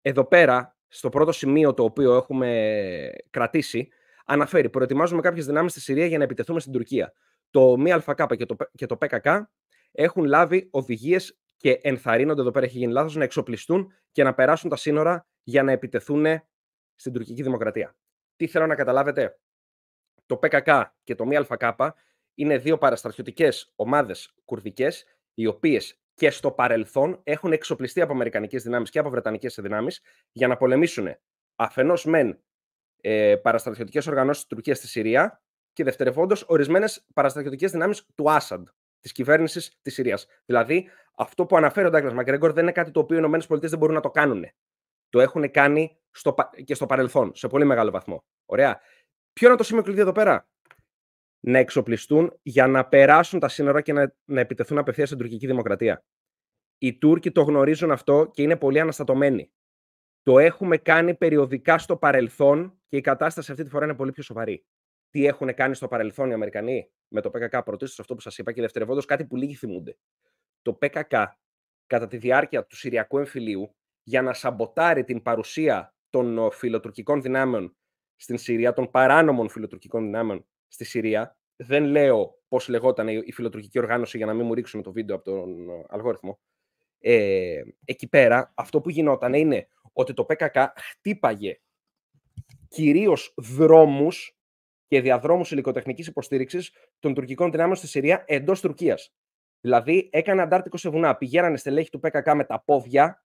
εδώ πέρα, στο πρώτο σημείο το οποίο έχουμε κρατήσει, αναφέρει: Προετοιμάζουμε κάποιες δυνάμεις στη Συρία για να επιτεθούμε στην Τουρκία. Το ΜΑΚ και το, και το ΠΚΚ έχουν λάβει οδηγίες και ενθαρρύνονται, εδώ πέρα έχει γίνει λάθος, να εξοπλιστούν και να περάσουν τα σύνορα για να επιτεθούν στην τουρκική δημοκρατία. Τι θέλω να καταλάβετε; Το ΠΚΚ και το ΜΑΚ είναι δύο παραστρατιωτικές ομάδες κουρδικές, οι οποίες και στο παρελθόν έχουν εξοπλιστεί από αμερικανικές δυνάμεις και από βρετανικές δυνάμεις για να πολεμήσουν αφενός μεν ε, παραστρατιωτικές οργανώσεις της Τουρκίας στη Συρία και δευτερευόντως ορισμένες παραστρατιωτικές δυνάμεις του Άσαντ, της κυβέρνησης της Συρίας. Δηλαδή, αυτό που αναφέρει ο Ντάγκλας Μακρέγκορ δεν είναι κάτι το οποίο οι ΗΠΑ δεν μπορούν να το κάνουν. Το έχουν κάνει στο, και στο παρελθόν, σε πολύ μεγάλο βαθμό. Ωραία. Ποιο είναι το σημείο κλειδί εδώ πέρα, Να εξοπλιστούν για να περάσουν τα σύνορα και να, να επιτεθούν απευθείας στην τουρκική δημοκρατία. Οι Τούρκοι το γνωρίζουν αυτό και είναι πολύ αναστατωμένοι. Το έχουμε κάνει περιοδικά στο παρελθόν και η κατάσταση αυτή τη φορά είναι πολύ πιο σοβαρή. Τι έχουν κάνει στο παρελθόν οι Αμερικανοί με το ΠΚΚ, πρωτίστως αυτό που σας είπα, και δευτερευόντως κάτι που λίγοι θυμούνται. Το ΠΚΚ, κατά τη διάρκεια του Συριακού εμφυλίου, για να σαμποτάρει την παρουσία των φιλοτουρκικών δυνάμεων στην Συρία, των παράνομων φιλοτουρκικών δυνάμεων στη Συρία, δεν λέω πώς λεγόταν η φιλοτουρκική οργάνωση για να μην μου ρίξουν το βίντεο από τον αλγόριθμο. Ε, εκεί πέρα, αυτό που γινόταν είναι ότι το ΠΚΚ χτύπαγε κυρίως δρόμους και διαδρόμους υλικοτεχνικής υποστήριξης των τουρκικών δυνάμεων στη Συρία εντός Τουρκίας. Δηλαδή, έκανε αντάρτικο σε βουνά. Πηγαίνανε στελέχη του ΠΚΚ με τα πόδια,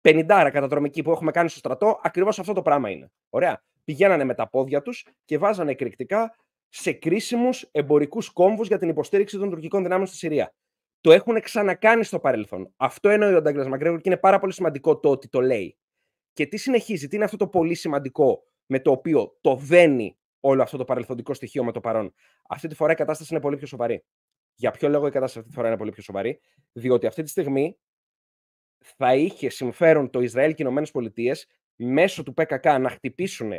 50 καταδρομική που έχουμε κάνει στο στρατό, ακριβώς αυτό το πράγμα είναι. Ωραία. Πηγαίνανε με τα πόδια τους και βάζανε εκρηκτικά σε κρίσιμους εμπορικούς κόμβους για την υποστήριξη των τουρκικών δυνάμεων στη Συρία. Το έχουν ξανακάνει στο παρελθόν. Αυτό εννοεί ο Ντάγκλας Μαγκρέγορ και είναι πάρα πολύ σημαντικό το ότι το λέει. Και τι συνεχίζει, τι είναι αυτό το πολύ σημαντικό με το οποίο το δένει όλο αυτό το παρελθοντικό στοιχείο με το παρόν. Αυτή τη φορά η κατάσταση είναι πολύ πιο σοβαρή. Για ποιο λόγο η κατάσταση αυτή τη φορά είναι πολύ πιο σοβαρή, Διότι αυτή τη στιγμή θα είχε συμφέρον το Ισραήλ και οι Ηνωμένες Πολιτείες μέσω του ΠΚΚ να χτυπήσουν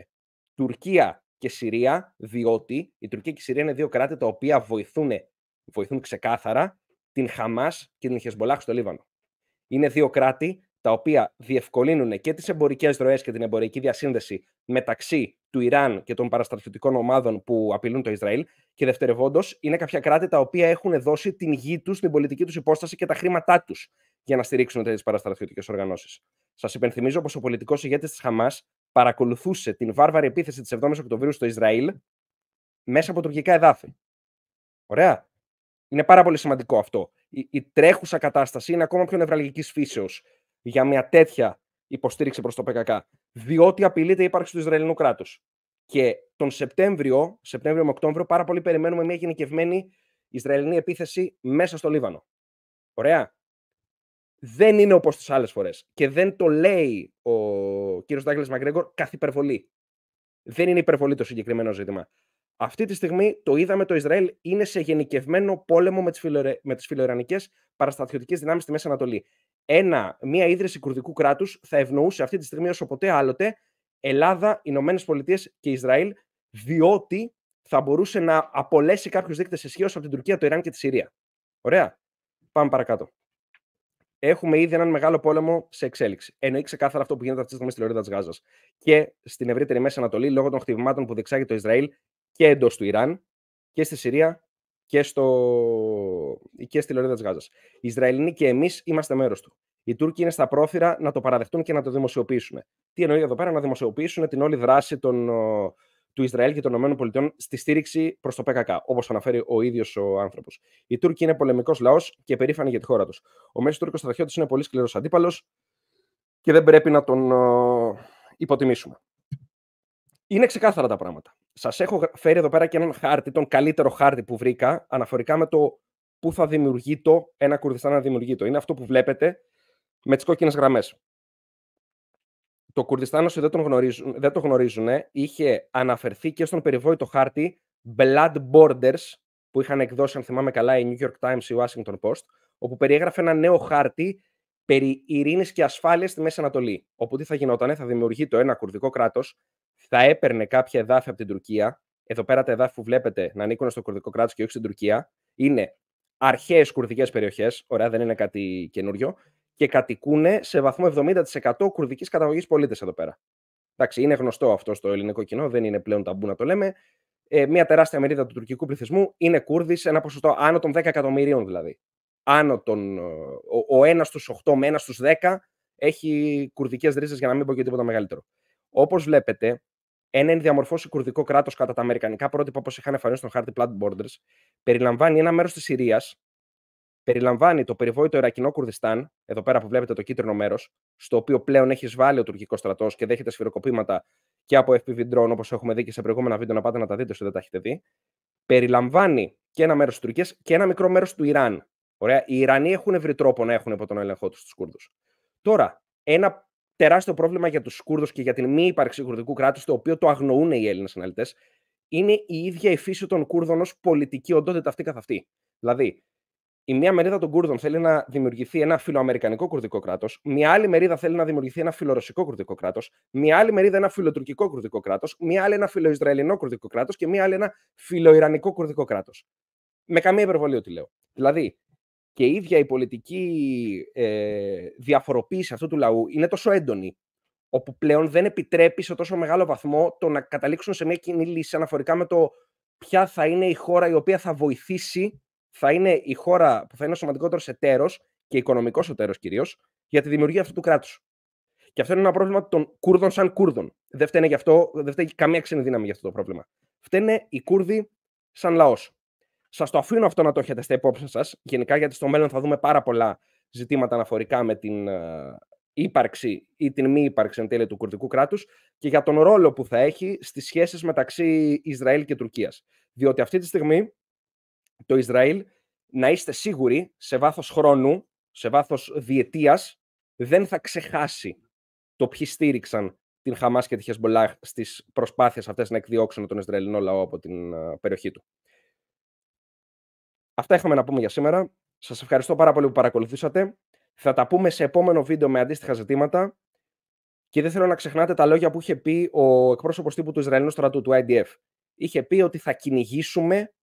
Τουρκία και Συρία, διότι η Τουρκία και η Συρία είναι δύο κράτη τα οποία βοηθούν, βοηθούν ξεκάθαρα την Χαμάς και την Χεσμολάχ στο Λίβανο. Είναι δύο κράτη τα οποία διευκολύνουν και τις εμπορικές ροές και την εμπορική διασύνδεση μεταξύ του Ιράν και των παραστρατιωτικών ομάδων που απειλούν το Ισραήλ. Και δευτερευόντως, είναι κάποια κράτη τα οποία έχουν δώσει την γη τους, την πολιτική τους υπόσταση και τα χρήματά τους για να στηρίξουν τέτοιες παραστρατιωτικές οργανώσεις. Σας υπενθυμίζω πως ο πολιτικός ηγέτης της Χαμάς παρακολουθούσε την βάρβαρη επίθεση της 7η Οκτωβρίου στο Ισραήλ μέσα από τουρκικά εδάφη. Ωραία. Είναι πάρα πολύ σημαντικό αυτό. Η, η τρέχουσα κατάσταση είναι ακόμα πιο νευραλγικής φύσεως για μια τέτοια υποστήριξη προς το ΠΚΚ, διότι απειλείται η ύπαρξη του Ισραηλινού κράτους. Και τον Σεπτέμβριο, Σεπτέμβριο με Οκτώβριο, πάρα πολύ περιμένουμε μια γενικευμένη Ισραηλινή επίθεση μέσα στο Λίβανο. Ωραία. Δεν είναι όπως τις άλλες φορές. Και δεν το λέει ο κύριος Ντάγκλε Μαγκρέγκορ καθ' υπερβολή. Δεν είναι υπερβολή το συγκεκριμένο ζήτημα. Αυτή τη στιγμή το είδαμε το Ισραήλ είναι σε γενικευμένο πόλεμο με τις φιλορε... φιλοερανικέ παραστατιωτικές δυνάμεις στη Μέση Ανατολή. Ένα, μια ίδρυση κουρδικού κράτους θα ευνοούσε αυτή τη στιγμή όσο ποτέ άλλοτε Ελλάδα, Ηνωμένες Πολιτείες και Ισραήλ, διότι θα μπορούσε να απολέσει κάποιους δείκτες ισχύως από την Τουρκία, το Ιράν και τη Συρία. Ωραία. Πάμε παρακάτω. Έχουμε ήδη έναν μεγάλο πόλεμο σε εξέλιξη. Εννοεί ξεκάθαρα αυτό που γίνεται αυτή τη στιγμή στη Λωρίδα της Γάζας και στην ευρύτερη Μέση Ανατολή λόγω των χτυπημάτων που διεξάγει το Ισραήλ και εντός του Ιράν και στη Συρία και, στο... και στη Λωρίδα της Γάζας. Οι Ισραηλινοί και εμείς είμαστε μέρος του. Οι Τούρκοι είναι στα πρόθυρα να το παραδεχτούν και να το δημοσιοποιήσουν. Τι εννοεί εδώ πέρα, να δημοσιοποιήσουν την όλη δράση των, του Ισραήλ και των ΗΠΑ στη στήριξη προς το ΠΚΚ, όπως αναφέρει ο ίδιος ο άνθρωπος. Οι Τούρκοι είναι πολεμικός λαός και περήφανοι για τη χώρα τους. Ο μέσος Τούρκος στρατιώτης είναι πολύ σκληρός αντίπαλος και δεν πρέπει να τον υποτιμήσουμε. Είναι ξεκάθαρα τα πράγματα. Σας έχω φέρει εδώ πέρα και έναν χάρτη, τον καλύτερο χάρτη που βρήκα, αναφορικά με το πού θα δημιουργεί το ένα Κουρδιστάν να δημιουργεί το. Είναι αυτό που βλέπετε με τις κόκκινες γραμμές. Το Κουρδιστάν, όσοι δεν, τον γνωρίζουν, δεν το γνωρίζουν, είχε αναφερθεί και στον περιβόητο χάρτη Blood Borders, που είχαν εκδώσει, αν θυμάμαι καλά, η New York Times ή η Washington Post, όπου περιέγραφε ένα νέο χάρτη περί ειρήνης και ασφάλειας στη Μέση Ανατολή. Όπου τι θα γινόταν, θα δημιουργεί το ένα κουρδικό κράτος, θα έπαιρνε κάποια εδάφη από την Τουρκία. Εδώ πέρα τα εδάφη που βλέπετε να ανήκουν στο κουρδικό κράτος και όχι στην Τουρκία είναι αρχαίες κουρδικές περιοχές. Ωραία, δεν είναι κάτι καινούριο και κατοικούν σε βαθμό 70% κουρδικής καταγωγής πολίτες εδώ πέρα. Εντάξει, είναι γνωστό αυτό στο ελληνικό κοινό, δεν είναι πλέον ταμπού να το λέμε. Ε, μια τεράστια μερίδα του τουρκικού πληθυσμού είναι Κούρδοι σε ένα ποσοστό άνω των 10 εκατομμυρίων δηλαδή. Άνω των, ο, ο ένας στους 8 με ένας στους 10 έχει κουρδικές ρίζες για να μην πω και τίποτα μεγαλύτερο. Όπως βλέπετε, ένα ενδιαμορφώσει κουρδικό κράτος κατά τα αμερικανικά πρότυπα όπως είχαν εμφανίσει στον χάρτη Blood Borders περιλαμβάνει ένα μέρος της Συρίας περιλαμβάνει το περιβόητο Ιρακινό Κουρδιστάν, εδώ πέρα που βλέπετε το κίτρινο μέρος, στο οποίο πλέον έχει εισβάλει ο τουρκικός στρατός και δέχεται σφυροκοπήματα και από FPV drone, όπως έχουμε δει και σε προηγούμενα βίντεο, να πάτε να τα δείτε, όσο δεν τα έχετε δει. Περιλαμβάνει και ένα μέρος της Τουρκίας και ένα μικρό μέρος του Ιράν. Ωραία. Οι Ιρανοί έχουν βρει τρόπο να έχουν υπό τον έλεγχό τους τους Κούρδους. Τώρα, ένα τεράστιο πρόβλημα για τους Κούρδους και για την μη ύπαρξη κουρδικού κράτους, το οποίο το αγνοούν οι Έλληνες αναλυτές, είναι η ίδια η φύση των Κούρδων ως πολιτική οντότητα αυτή καθ' αυτή. Δηλαδή, η μία μερίδα των Κούρδων θέλει να δημιουργηθεί ένα φιλοαμερικανικό κουρδικό κράτος, μια άλλη μερίδα θέλει να δημιουργηθεί ένα φιλορωσικό κουρδικό κράτος, μια άλλη μερίδα ένα φιλοτουρκικό κουρδικό κράτος, μια άλλη ένα φιλοϊσραηλινό κουρδικό κράτος και μια άλλη ένα φιλοϊρανικό κουρδικό κράτος. Με καμία υπερβολή ότι λέω. Δηλαδή, και η ίδια η πολιτική ε, διαφοροποίηση αυτού του λαού είναι τόσο έντονη, όπου πλέον δεν επιτρέπει σε τόσο μεγάλο βαθμό το να καταλήξουν σε μια κοινή λύση αναφορικά με το ποια θα είναι η χώρα η οποία θα βοηθήσει θα είναι η χώρα που θα είναι ο σημαντικότερο εταίρος και οικονομικός εταίρος κυρίως για τη δημιουργία αυτού του κράτους. Και αυτό είναι ένα πρόβλημα των Κούρδων σαν Κούρδων. Δεν φταίνε γι' αυτό, δεν φταίει καμία ξένη δύναμη για αυτό το πρόβλημα. Φταίνε οι Κούρδοι σαν λαός. Σας το αφήνω αυτό να το έχετε στα υπόψη σας, γενικά γιατί στο μέλλον θα δούμε πάρα πολλά ζητήματα αναφορικά με την uh, ύπαρξη ή την μη ύπαρξη εν τέλει του κουρδικού κράτους και για τον ρόλο που θα έχει στις σχέσεις μεταξύ Ισραήλ και Τουρκίας. Διότι αυτή τη στιγμή το Ισραήλ, να είστε σίγουροι, σε βάθος χρόνου, σε βάθος διετίας, δεν θα ξεχάσει το ποιοι στήριξαν την Χαμάς και τη Χεσμολάχ στις προσπάθειες αυτές να εκδιώξουν τον Ισραηλινό λαό από την περιοχή του. Αυτά είχαμε να πούμε για σήμερα. Σας ευχαριστώ πάρα πολύ που παρακολουθήσατε. Θα τα πούμε σε επόμενο βίντεο με αντίστοιχα ζητήματα. Και δεν θέλω να ξεχνάτε τα λόγια που είχε πει ο εκπρόσωπος τύπου του Ισραηλινού στρατού, του IDF. Είχε πει ότι θα κυνηγήσουμε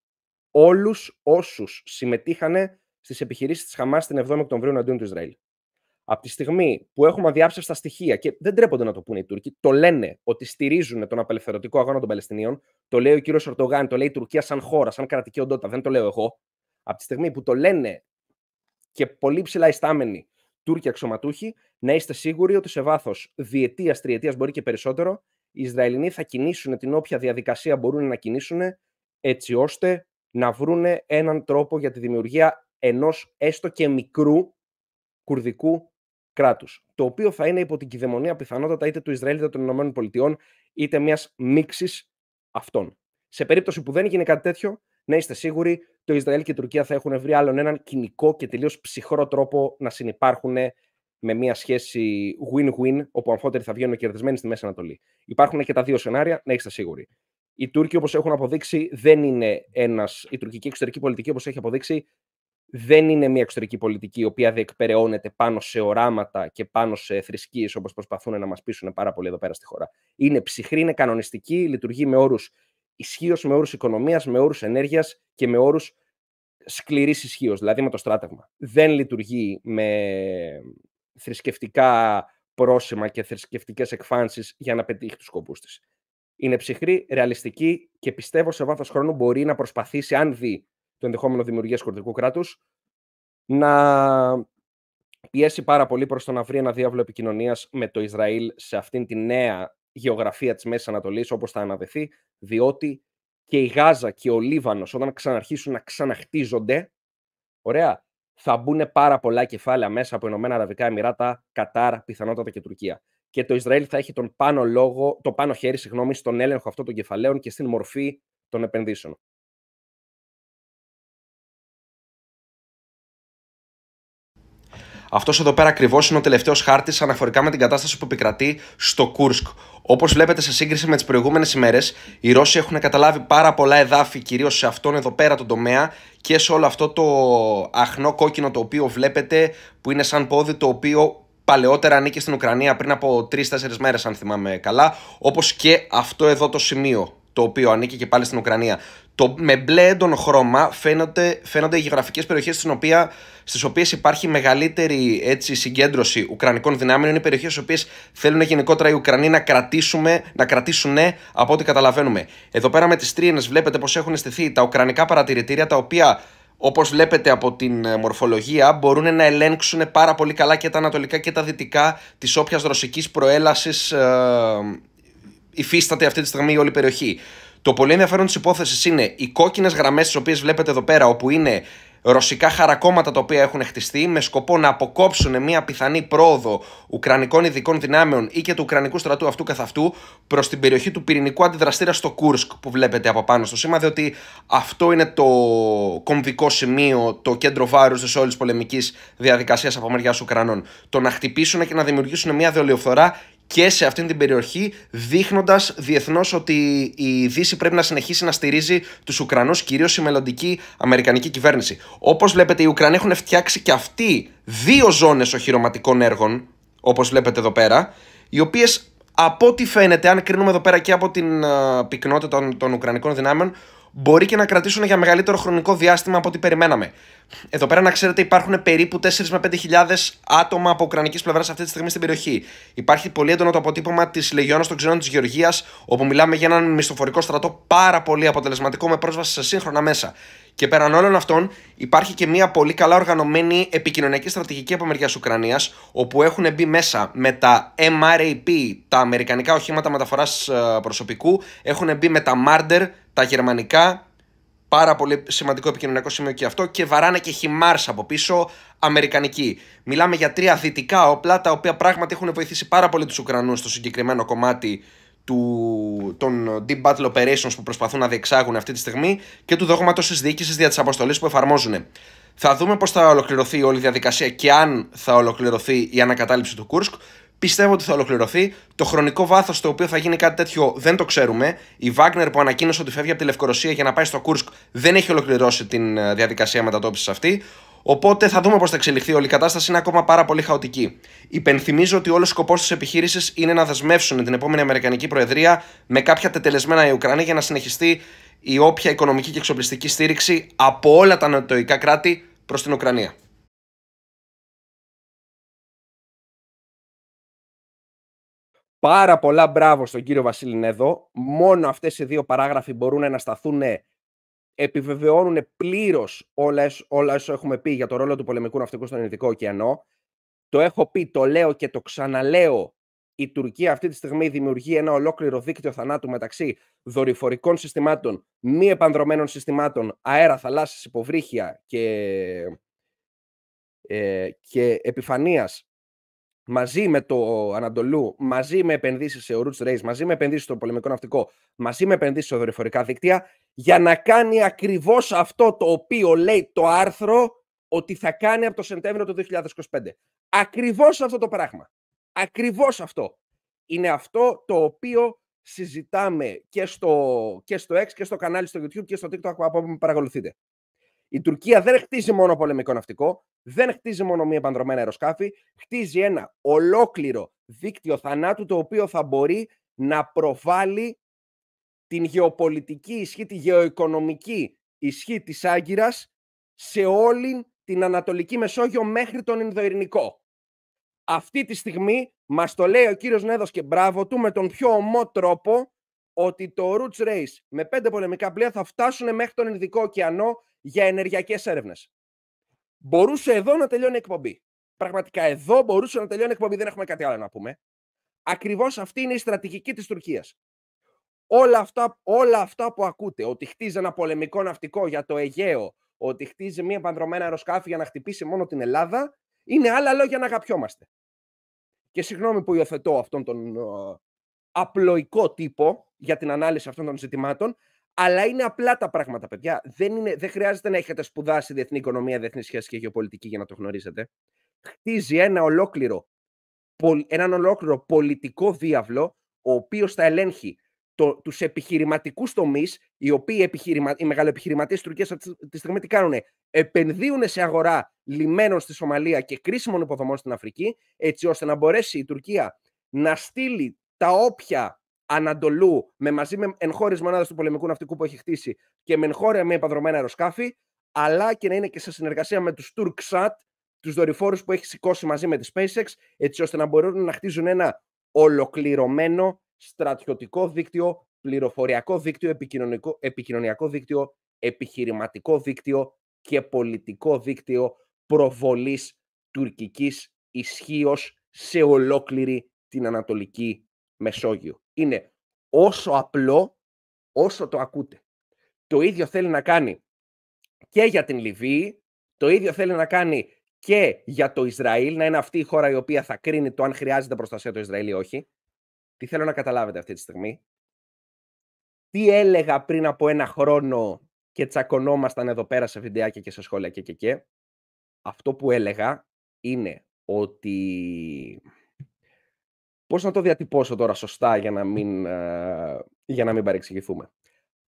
όλους όσους συμμετείχαν στις επιχειρήσεις της Χαμάς την 7η Οκτωβρίου εναντίον του Ισραήλ. Από τη στιγμή που έχουμε αδιάψευστα στοιχεία και δεν τρέπονται να το πούνε οι Τούρκοι, το λένε ότι στηρίζουν τον απελευθερωτικό αγώνα των Παλαιστινίων, το λέει ο κύριος Ορτογάν, το λέει η Τουρκία σαν χώρα, σαν κρατική οντότητα, δεν το λέω εγώ. Από τη στιγμή που το λένε και πολύ ψηλά ιστάμενοι Τούρκοι αξιωματούχοι, να είστε σίγουροι ότι σε βάθος διετίας, τριετίας, μπορεί και περισσότερο, οι Ισραηλινοί θα κινήσουν την όποια διαδικασία μπορούν να κινήσουν, έτσι ώστε να βρούνε έναν τρόπο για τη δημιουργία ενός έστω και μικρού κουρδικού κράτους, το οποίο θα είναι υπό την κυδαιμονία πιθανότατα είτε του Ισραήλ είτε των Ηνωμένων Πολιτειών, είτε μιας μίξης αυτών. Σε περίπτωση που δεν γίνει κάτι τέτοιο, να είστε σίγουροι, το Ισραήλ και η Τουρκία θα έχουν βρει άλλον έναν κοινικό και τελείως ψυχρό τρόπο να συνεπάρχουν με μια σχέση win-win, όπου αμφότεροι θα βγαίνουν κερδισμένοι στη Μέση Ανατολή. Υπάρχουν και τα δύο σενάρια, να είστε σίγουροι. Οι Τούρκοι, όπως έχουν αποδείξει, δεν είναι ένας. Η τουρκική εξωτερική πολιτική, όπως έχει αποδείξει, δεν είναι μια εξωτερική πολιτική η οποία διεκπεραιώνεται πάνω σε οράματα και πάνω σε θρησκείες όπως προσπαθούν να μας πείσουν πάρα πολύ εδώ πέρα στη χώρα. Είναι ψυχρή, είναι κανονιστική, λειτουργεί με όρους ισχύως με όρους οικονομίας, με όρους ενέργειας και με όρους σκληρής ισχύως, δηλαδή με το στράτευμα. Δεν λειτουργεί με θρησκευτικά πρόσημα και θρησκευτικές εκφάνσεις για να πετύχει τους σκοπούς της. Είναι ψυχρή, ρεαλιστική και πιστεύω σε βάθος χρόνου μπορεί να προσπαθήσει, αν δει το ενδεχόμενο δημιουργίας κουρδικού κράτους, να πιέσει πάρα πολύ προς το να βρει ένα διάβολο επικοινωνίας με το Ισραήλ σε αυτήν τη νέα γεωγραφία της Μέσης Ανατολής, όπως θα αναδεθεί, διότι και η Γάζα και ο Λίβανος όταν ξαναρχίσουν να ξαναχτίζονται, ωραία, θα μπουν πάρα πολλά κεφάλαια μέσα από Ηνωμένα Αραβικά Εμμυράτα, Κατάρ, πιθανότατα και Τουρκία. Και το Ισραήλ θα έχει τον πάνω, λόγο, το πάνω χέρι συγγνώμη, στον έλεγχο αυτών των κεφαλαίων και στην μορφή των επενδύσεων.
Αυτός εδώ πέρα ακριβώς είναι ο τελευταίος χάρτης αναφορικά με την κατάσταση που επικρατεί στο Κούρσκ. Όπως βλέπετε, σε σύγκριση με τις προηγούμενες ημέρες, οι Ρώσοι έχουν καταλάβει πάρα πολλά εδάφη, κυρίως σε αυτόν εδώ πέρα τον τομέα και σε όλο αυτό το αχνό κόκκινο το οποίο βλέπετε, που είναι σαν πόδι το οποίο παλαιότερα ανήκε στην Ουκρανία πριν από 3-4 μέρες, αν θυμάμαι καλά. Όπως και αυτό εδώ το σημείο, το οποίο ανήκει και πάλι στην Ουκρανία. Το, με μπλε έντονο χρώμα φαίνονται, φαίνονται οι γεωγραφικές περιοχές στις, οποία, στις οποίες υπάρχει μεγαλύτερη έτσι, συγκέντρωση ουκρανικών δυνάμεων. Είναι περιοχές στις οποίες θέλουν γενικότερα οι Ουκρανοί να, κρατήσουμε, να κρατήσουν ναι, από ό,τι καταλαβαίνουμε. Εδώ πέρα με τις τρίενες βλέπετε πως έχουν στηθεί τα ουκρανικά παρατηρητήρια τα οποία όπως βλέπετε από την ε, μορφολογία μπορούν να ελέγξουν πάρα πολύ καλά και τα ανατολικά και τα δυτικά της όποιας ρωσικής προέλασης ε, υφίσταται αυτή τη στιγμή η όλη περιοχή. Το πολύ ενδιαφέρον της υπόθεσης είναι οι κόκκινες γραμμές, τις οποίες βλέπετε εδώ πέρα, όπου είναι ρωσικά χαρακόμματα τα οποία έχουν χτιστεί με σκοπό να αποκόψουν μια πιθανή πρόοδο Ουκρανικών ειδικών δυνάμεων ή και του Ουκρανικού στρατού αυτού καθ' αυτού προς την περιοχή του πυρηνικού αντιδραστήρα στο Κούρσκ που βλέπετε από πάνω στο σήμα, διότι αυτό είναι το κομβικό σημείο, το κέντρο βάρους της όλης πολεμικής διαδικασίας από μεριά Ουκρανών. Το να χτυπήσουν και να δημιουργήσουν μια δολιοφθορά και σε αυτήν την περιοχή, δείχνοντας διεθνώς ότι η Δύση πρέπει να συνεχίσει να στηρίζει τους Ουκρανούς, κυρίως η μελλοντική Αμερικανική κυβέρνηση. Όπως βλέπετε, οι Ουκρανοί έχουν φτιάξει και αυτοί δύο ζώνες οχυρωματικών έργων, όπως βλέπετε εδώ πέρα, οι οποίες από ό,τι φαίνεται, αν κρίνουμε εδώ πέρα και από την uh, πυκνότητα των, των Ουκρανικών δυνάμεων, μπορεί και να κρατήσουν για μεγαλύτερο χρονικό διάστημα από ό,τι περιμέναμε. Εδώ πέρα να ξέρετε υπάρχουν περίπου 4 με 5.000 άτομα από ουκρανικής πλευράς αυτή τη στιγμή στην περιοχή. Υπάρχει πολύ έντονο το αποτύπωμα της Λεγιώνας των Ξενών της Γεωργίας, όπου μιλάμε για έναν μισθοφορικό στρατό πάρα πολύ αποτελεσματικό με πρόσβαση σε σύγχρονα μέσα. Και πέραν όλων αυτών, υπάρχει και μια πολύ καλά οργανωμένη επικοινωνιακή στρατηγική από μεριά Ουκρανίας, όπου έχουν μπει μέσα με τα MRAP, τα αμερικανικά οχήματα μεταφοράς ε, προσωπικού, έχουν μπει με τα Marder, τα γερμανικά, πάρα πολύ σημαντικό επικοινωνιακό σημείο και αυτό, και βαράνε και χιμάρς από πίσω, αμερικανική. Μιλάμε για τρία δυτικά όπλα, τα οποία πράγματι έχουν βοηθήσει πάρα πολύ τους Ουκρανούς στο συγκεκριμένο κομμάτι του, των Deep Battle Operations που προσπαθούν να διεξάγουν αυτή τη στιγμή και του δόγματος της διοίκησης δια της αποστολής που εφαρμόζουν. Θα δούμε πώς θα ολοκληρωθεί όλη η διαδικασία και αν θα ολοκληρωθεί η ανακατάληψη του Κούρσκ. Πιστεύω ότι θα ολοκληρωθεί. Το χρονικό βάθος στο οποίο θα γίνει κάτι τέτοιο δεν το ξέρουμε. Η Wagner που ανακοίνωσε ότι φεύγει από τη Λευκορωσία για να πάει στο Κούρσκ δεν έχει ολοκληρώσει την ε, διαδικασία μετατόπισης αυτή. Οπότε θα δούμε πώς θα εξελιχθεί όλη η κατάσταση. Είναι ακόμα πάρα πολύ χαοτική. Υπενθυμίζω ότι όλος ο σκοπός της επιχείρησης είναι να δεσμεύσουν την επόμενη Αμερικανική Προεδρία με κάποια τετελεσμένα η Ουκρανία για να συνεχιστεί η όποια οικονομική και εξοπλιστική στήριξη από όλα τα νοτοϊκά κράτη προς την Ουκρανία.
Πάρα πολλά μπράβο στον κύριο Βασίλη Νέδο. Μόνο αυτές οι δύο παράγραφοι μπορούν να σταθούν, επιβεβαιώνουν πλήρως όλα, όλα όσα έχουμε πει για το ρόλο του πολεμικού ναυτικού στον Ινδικό ωκεανό. Το έχω πει, το λέω και το ξαναλέω. Η Τουρκία αυτή τη στιγμή δημιουργεί ένα ολόκληρο δίκτυο θανάτου μεταξύ δορυφορικών συστημάτων, μη επανδρομένων συστημάτων, αέρα, θαλάσσης, υποβρύχια και, ε, και επιφανείας μαζί με το Ανατολού, μαζί με επενδύσεις σε roots race, μαζί με επενδύσεις στο πολεμικό ναυτικό, μαζί με επενδύσεις σε δορυφορικά δίκτυα, για να κάνει ακριβώς αυτό το οποίο λέει το άρθρο ότι θα κάνει από το Σεπτέμβριο του 2025. Ακριβώς αυτό το πράγμα. Ακριβώς αυτό. Είναι αυτό το οποίο συζητάμε και στο, και στο X και στο κανάλι στο YouTube και στο TikTok από όπου με παρακολουθείτε. Η Τουρκία δεν χτίζει μόνο πολεμικό ναυτικό, δεν χτίζει μόνο μία επανδρομένα αεροσκάφη, χτίζει ένα ολόκληρο δίκτυο θανάτου το οποίο θα μπορεί να προβάλλει την γεωπολιτική ισχύ, τη γεωοικονομική ισχύ της Άγκυρας σε όλη την Ανατολική Μεσόγειο μέχρι τον Ινδοειρηνικό. Αυτή τη στιγμή μας το λέει ο κύριος Νέδος και μπράβο του με τον πιο ομό τρόπο ότι το Roots Race με πέντε πολεμικά πλοία θα φτάσουν μέχρι τον Ινδικό ωκεανό για ενεργειακές έρευνες. Μπορούσε εδώ να τελειώνει η εκπομπή. Πραγματικά εδώ μπορούσε να τελειώνει η εκπομπή, δεν έχουμε κάτι άλλο να πούμε. Ακριβώς αυτή είναι η στρατηγική της Τουρκίας. Όλα αυτά, όλα αυτά που ακούτε, ότι χτίζει ένα πολεμικό ναυτικό για το Αιγαίο, ότι χτίζει μία πανδρομένα αεροσκάφη για να χτυπήσει μόνο την Ελλάδα, είναι άλλα λόγια να αγαπιόμαστε. Και συγγνώμη που υιοθετώ αυτόν τον uh, απλοϊκό τύπο για την ανάλυση αυτών των ζητημάτων, αλλά είναι απλά τα πράγματα, παιδιά. Δεν, είναι, δεν χρειάζεται να έχετε σπουδάσει διεθνή οικονομία, διεθνή σχέση και γεωπολιτική για να το γνωρίζετε. Χτίζει ένα ολόκληρο, έναν ολόκληρο πολιτικό διάβλο, ο οποίος θα ελέγχει το, τους επιχειρηματικούς τομείς, οι οποίοι επιχειρημα, οι μεγαλοεπιχειρηματίες της Τουρκίας αυτή τη στιγμή τι κάνουν, επενδύουν σε αγορά λιμένων στη Σομαλία και κρίσιμων υποδομών στην Αφρική, έτσι ώστε να μπορέσει η Τουρκία να στείλει τα όποια Ανατολού με μαζί με εγχώριε μονάδε του πολεμικού ναυτικού που έχει χτίσει και με εγχώρια με επαδρομένα αεροσκάφη, αλλά και να είναι και σε συνεργασία με τους Turksat, τους δορυφόρους που έχει σηκώσει μαζί με τη SpaceX, έτσι ώστε να μπορούν να χτίζουν ένα ολοκληρωμένο στρατιωτικό δίκτυο, πληροφοριακό δίκτυο, επικοινωνικό, επικοινωνιακό δίκτυο, επιχειρηματικό δίκτυο και πολιτικό δίκτυο προβολής τουρκικής ισχύως σε ολόκληρη την Ανατολική Μεσόγειο. Είναι όσο απλό όσο το ακούτε. Το ίδιο θέλει να κάνει και για την Λιβύη, το ίδιο θέλει να κάνει και για το Ισραήλ, να είναι αυτή η χώρα η οποία θα κρίνει το αν χρειάζεται προστασία το Ισραήλ ή όχι. Τι θέλω να καταλάβετε αυτή τη στιγμή. Τι έλεγα πριν από ένα χρόνο και τσακωνόμασταν εδώ πέρα σε βιντεάκια και σε σχόλια και και και. Αυτό που έλεγα είναι ότι... Πώς να το διατυπώσω τώρα σωστά για να μην, ε, για να μην παρεξηγηθούμε.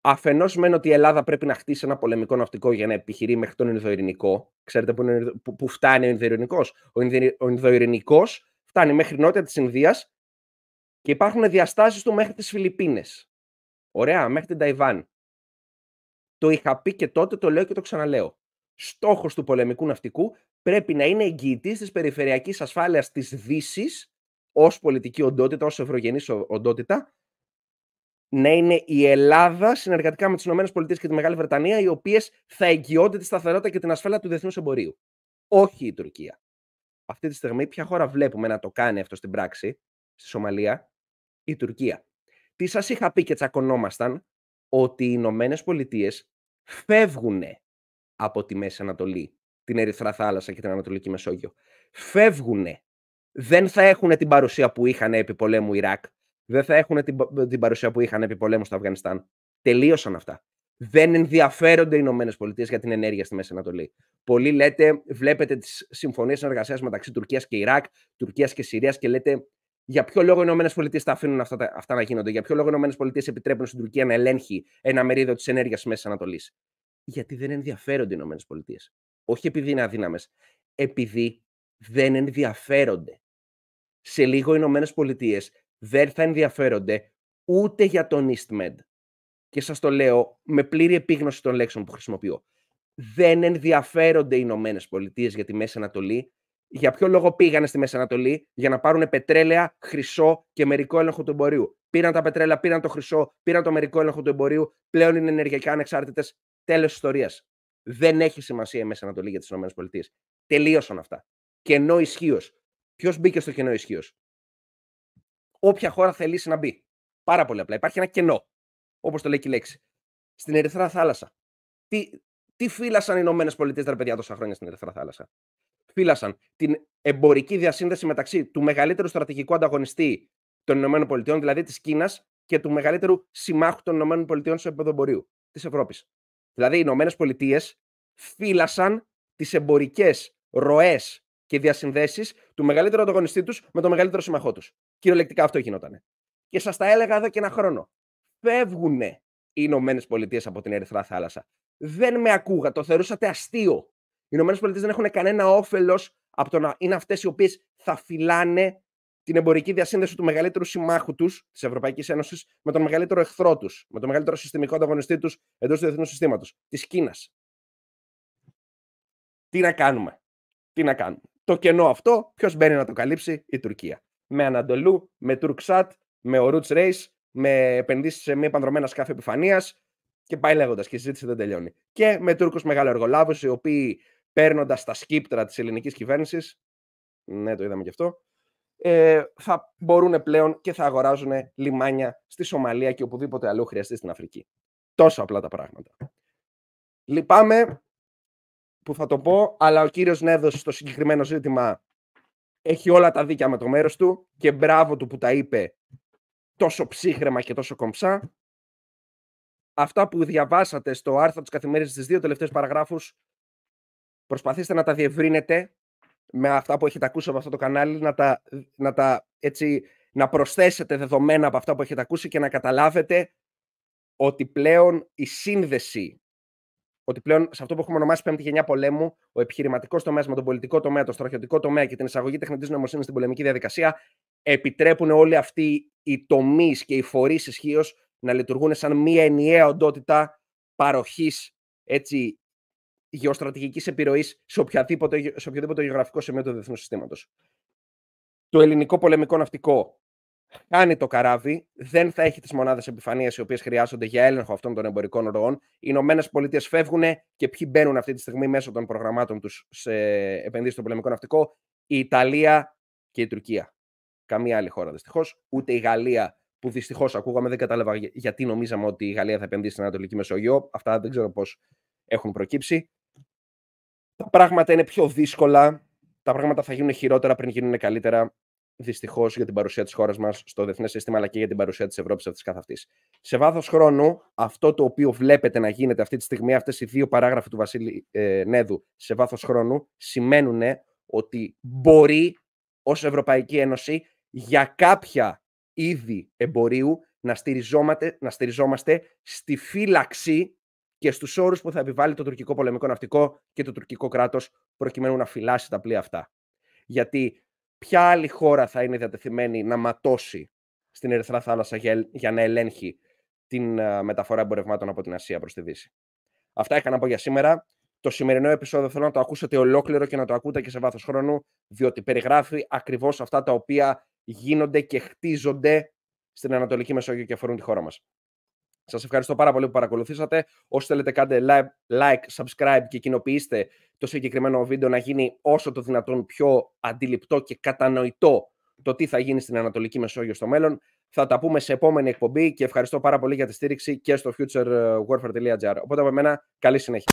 Αφενός μένω ότι η Ελλάδα πρέπει να χτίσει ένα πολεμικό ναυτικό για να επιχειρεί μέχρι τον Ινδοειρηνικό. Ξέρετε που, είναι, που, που φτάνει ο Ινδοειρηνικός. Ο, Ινδοειρηνικός φτάνει μέχρι νότια της Ινδίας και υπάρχουν διαστάσεις του μέχρι τις Φιλιππίνες. Ωραία, μέχρι την Ταϊβάν. Το είχα πει και τότε, το λέω και το ξαναλέω. Στόχος του πολεμικού ναυτικού πρέπει να είναι εγγυητής της περιφερειακής ασφάλειας της δύσης ως πολιτική οντότητα, ως ευρωγενής οντότητα, να είναι η Ελλάδα συνεργατικά με τις ΗΠΑ και τη Μεγάλη Βρετανία, οι οποίες θα εγγυώνται τη σταθερότητα και την ασφάλεια του διεθνούς εμπορίου. Όχι η Τουρκία. Αυτή τη στιγμή, ποια χώρα βλέπουμε να το κάνει αυτό στην πράξη, στη Σομαλία, η Τουρκία. Τι σας είχα πει και τσακωνόμασταν, ότι οι Ηνωμένες Πολιτείες φεύγουν από τη Μέση Ανατολή, την Ερυθρά Θάλασσα και την Ανατολική Μεσόγειο. Φεύγουν. Δεν θα έχουν την παρουσία που είχαν επί πολέμου Ιράκ. Δεν θα έχουν την, την παρουσία που είχαν επί πολέμου στο Αφγανιστάν. Τελείωσαν αυτά. Δεν ενδιαφέρονται οι Ηνωμένες Πολιτείες για την ενέργεια στη Μέση Ανατολή. Πολλοί λέτε, βλέπετε τις συμφωνίες συνεργασίας μεταξύ Τουρκίας και Ιράκ, Τουρκίας και Συρίας και λέτε για ποιο λόγο οι ΗΠΑ θα αφήνουν αυτά, αυτά να γίνονται, για ποιο λόγο οι ΗΠΑ επιτρέπουν στην Τουρκία να ελέγχει ένα μερίδιο της ενέργειας της Μέσης Ανατολής; Γιατί δεν ενδιαφέρονται οι ΗΠΑ. Όχι επειδή είναι αδύναμες. Επειδή δεν ενδιαφέρονται. Σε λίγο οι ΗΠΑ δεν θα ενδιαφέρονται ούτε για τον EastMed. Και σας το λέω με πλήρη επίγνωση των λέξεων που χρησιμοποιώ. Δεν ενδιαφέρονται οι Ηνωμένες Πολιτείες για τη Μέση Ανατολή για ποιο λόγο πήγανε στη Μέση Ανατολή, για να πάρουν πετρέλαια, χρυσό και μερικό έλεγχο του εμπορίου. Πήραν τα πετρέλαια, πήραν το χρυσό, πήραν το μερικό έλεγχο του εμπορίου, πλέον είναι ενεργειακά ανεξάρτητες. Τέλος ιστορίας. Δεν έχει σημασία η Μέση Ανατολή για τις ΗΠΑ. Τελείωσαν αυτά. Κενό ισχύως. Ποιος μπήκε στο κενό ισχύως; Όποια χώρα θελήσει να μπει. Πάρα πολύ απλά. Υπάρχει ένα κενό. Όπως το λέει και η λέξη. Στην Ερυθρά Θάλασσα. Τι, τι φύλασαν οι ΗΠΑ τα παιδιά τόσα χρόνια στην Ερυθρά Θάλασσα; Φύλασαν την εμπορική διασύνδεση μεταξύ του μεγαλύτερου στρατηγικού ανταγωνιστή των ΗΠΑ, δηλαδή της Κίνας, και του μεγαλύτερου συμμάχου των ΗΠΑ σε επίπεδο εμπορίου της Ευρώπης. Δηλαδή, οι ΗΠΑ φύλασαν τις εμπορικές ροές και διασυνδέσεις του μεγαλύτερου ανταγωνιστή τους με τον μεγαλύτερο συμμαχό τους. Κυριολεκτικά αυτό γινόταν. Και σας τα έλεγα εδώ και ένα χρόνο. Φεύγουν οι Ηνωμένες Πολιτείες από την Ερυθρά Θάλασσα. Δεν με ακούγα, το θεωρούσατε αστείο. Οι ΗΠΑ δεν έχουν κανένα όφελος από το να είναι αυτές οι οποίες θα φυλάνε την εμπορική διασύνδεση του μεγαλύτερου συμμάχου τους, της Ευρωπαϊκής Ένωσης, με τον μεγαλύτερο εχθρό τους, με τον μεγαλύτερο συστημικό ανταγωνιστή τους εντός του διεθνούς συστήματος, της Κίνας. Τι να κάνουμε; Τι να κάνουμε; Το κενό αυτό, ποιος μπαίνει να το καλύψει, η Τουρκία. Με Ανατολού, με Τουρκσάτ, με ο Roots Race, με επενδύσεις σε μη επανδρομένα σκάφη επιφανείας και πάει λέγοντας και η συζήτηση δεν τελειώνει. Και με Τούρκους μεγαλοεργολάβους, οι οποίοι παίρνοντας τα σκύπτρα της ελληνικής κυβέρνησης, ναι, το είδαμε και αυτό, ε, θα μπορούν πλέον και θα αγοράζουν λιμάνια στη Σομαλία και οπουδήποτε αλλού χρειαστεί στην Αφρική. Τόσο απλά τα πράγματα. Λυπάμαι που θα το πω, αλλά ο κύριος Νέδος στο συγκεκριμένο ζήτημα έχει όλα τα δίκια με το μέρος του και μπράβο του που τα είπε τόσο ψύχρεμα και τόσο κομψά. Αυτά που διαβάσατε στο άρθρο της καθημερινής στις δύο τελευταίες παραγράφους προσπαθήστε να τα διευρύνετε με αυτά που έχετε ακούσει από αυτό το κανάλι, να τα, να τα έτσι, να προσθέσετε δεδομένα από αυτά που έχετε ακούσει και να καταλάβετε ότι πλέον η σύνδεση, ότι πλέον σε αυτό που έχουμε ονομάσει πέμπτη γενιά πολέμου, ο επιχειρηματικός τομέας με τον πολιτικό τομέα, το στρατιωτικό τομέα και την εισαγωγή τεχνητής νοημοσύνης στην πολεμική διαδικασία, επιτρέπουν όλοι αυτοί οι τομείς και οι φορείς ισχύω να λειτουργούν σαν μία ενιαία οντότητα παροχής έτσι γεωστρατηγικής επιρροής σε, οποιαδήποτε, σε οποιοδήποτε γεωγραφικό σημείο του διεθνούς συστήματος. Το ελληνικό πολεμικό ναυτικό κάνει το καράβι, δεν θα έχει τις μονάδες επιφανεία οι οποίες χρειάζονται για έλεγχο αυτών των εμπορικών ροών. Οι Ηνωμένες Πολιτείες φεύγουν και ποιοι μπαίνουν αυτή τη στιγμή μέσω των προγραμμάτων τους σε επενδύσεις στο πολεμικό ναυτικό, η Ιταλία και η Τουρκία. Καμία άλλη χώρα δυστυχώς. Ούτε η Γαλλία, που δυστυχώς ακούγαμε, δεν κατάλαβα γιατί νομίζαμε ότι η Γαλλία θα επενδύσει στην Ανατολική Μεσόγειο. Αυτά δεν ξέρω πώς έχουν προκύψει. Τα πράγματα είναι πιο δύσκολα. Τα πράγματα θα γίνουν χειρότερα πριν γίνουν καλύτερα. Δυστυχώς για την παρουσία της χώρας μας στο διεθνές σύστημα, αλλά και για την παρουσία της Ευρώπης αυτής καθ' αυτή. Σε βάθος χρόνου, αυτό το οποίο βλέπετε να γίνεται αυτή τη στιγμή, αυτές οι δύο παράγραφοι του Βασίλη ε, Νέδου σε βάθος χρόνου, σημαίνουν ότι μπορεί ως Ευρωπαϊκή Ένωση για κάποια είδη εμπορίου να στηριζόμαστε, να στηριζόμαστε στη φύλαξη και στους όρους που θα επιβάλλει το τουρκικό πολεμικό ναυτικό και το τουρκικό κράτος προκειμένου να φυλάσει τα πλοία αυτά. Γιατί ποια άλλη χώρα θα είναι διατεθειμένη να ματώσει στην Ερυθρά Θάλασσα για, να ελέγχει την μεταφορά εμπορευμάτων από την Ασία προς τη Δύση. Αυτά είχα να πω για σήμερα. Το σημερινό επεισόδιο θέλω να το ακούσετε ολόκληρο και να το ακούτε και σε βάθος χρόνου, διότι περιγράφει ακριβώς αυτά τα οποία γίνονται και χτίζονται στην Ανατολική Μεσόγειο και αφορούν τη χώρα μας. Σας ευχαριστώ πάρα πολύ που παρακολουθήσατε. Όσοι θέλετε κάντε like, subscribe και κοινοποιήστε το συγκεκριμένο βίντεο να γίνει όσο το δυνατόν πιο αντιληπτό και κατανοητό το τι θα γίνει στην Ανατολική Μεσόγειο στο μέλλον. Θα τα πούμε σε επόμενη εκπομπή και ευχαριστώ πάρα πολύ για τη στήριξη και στο futurewarfare.gr. Οπότε από μένα, καλή συνέχεια.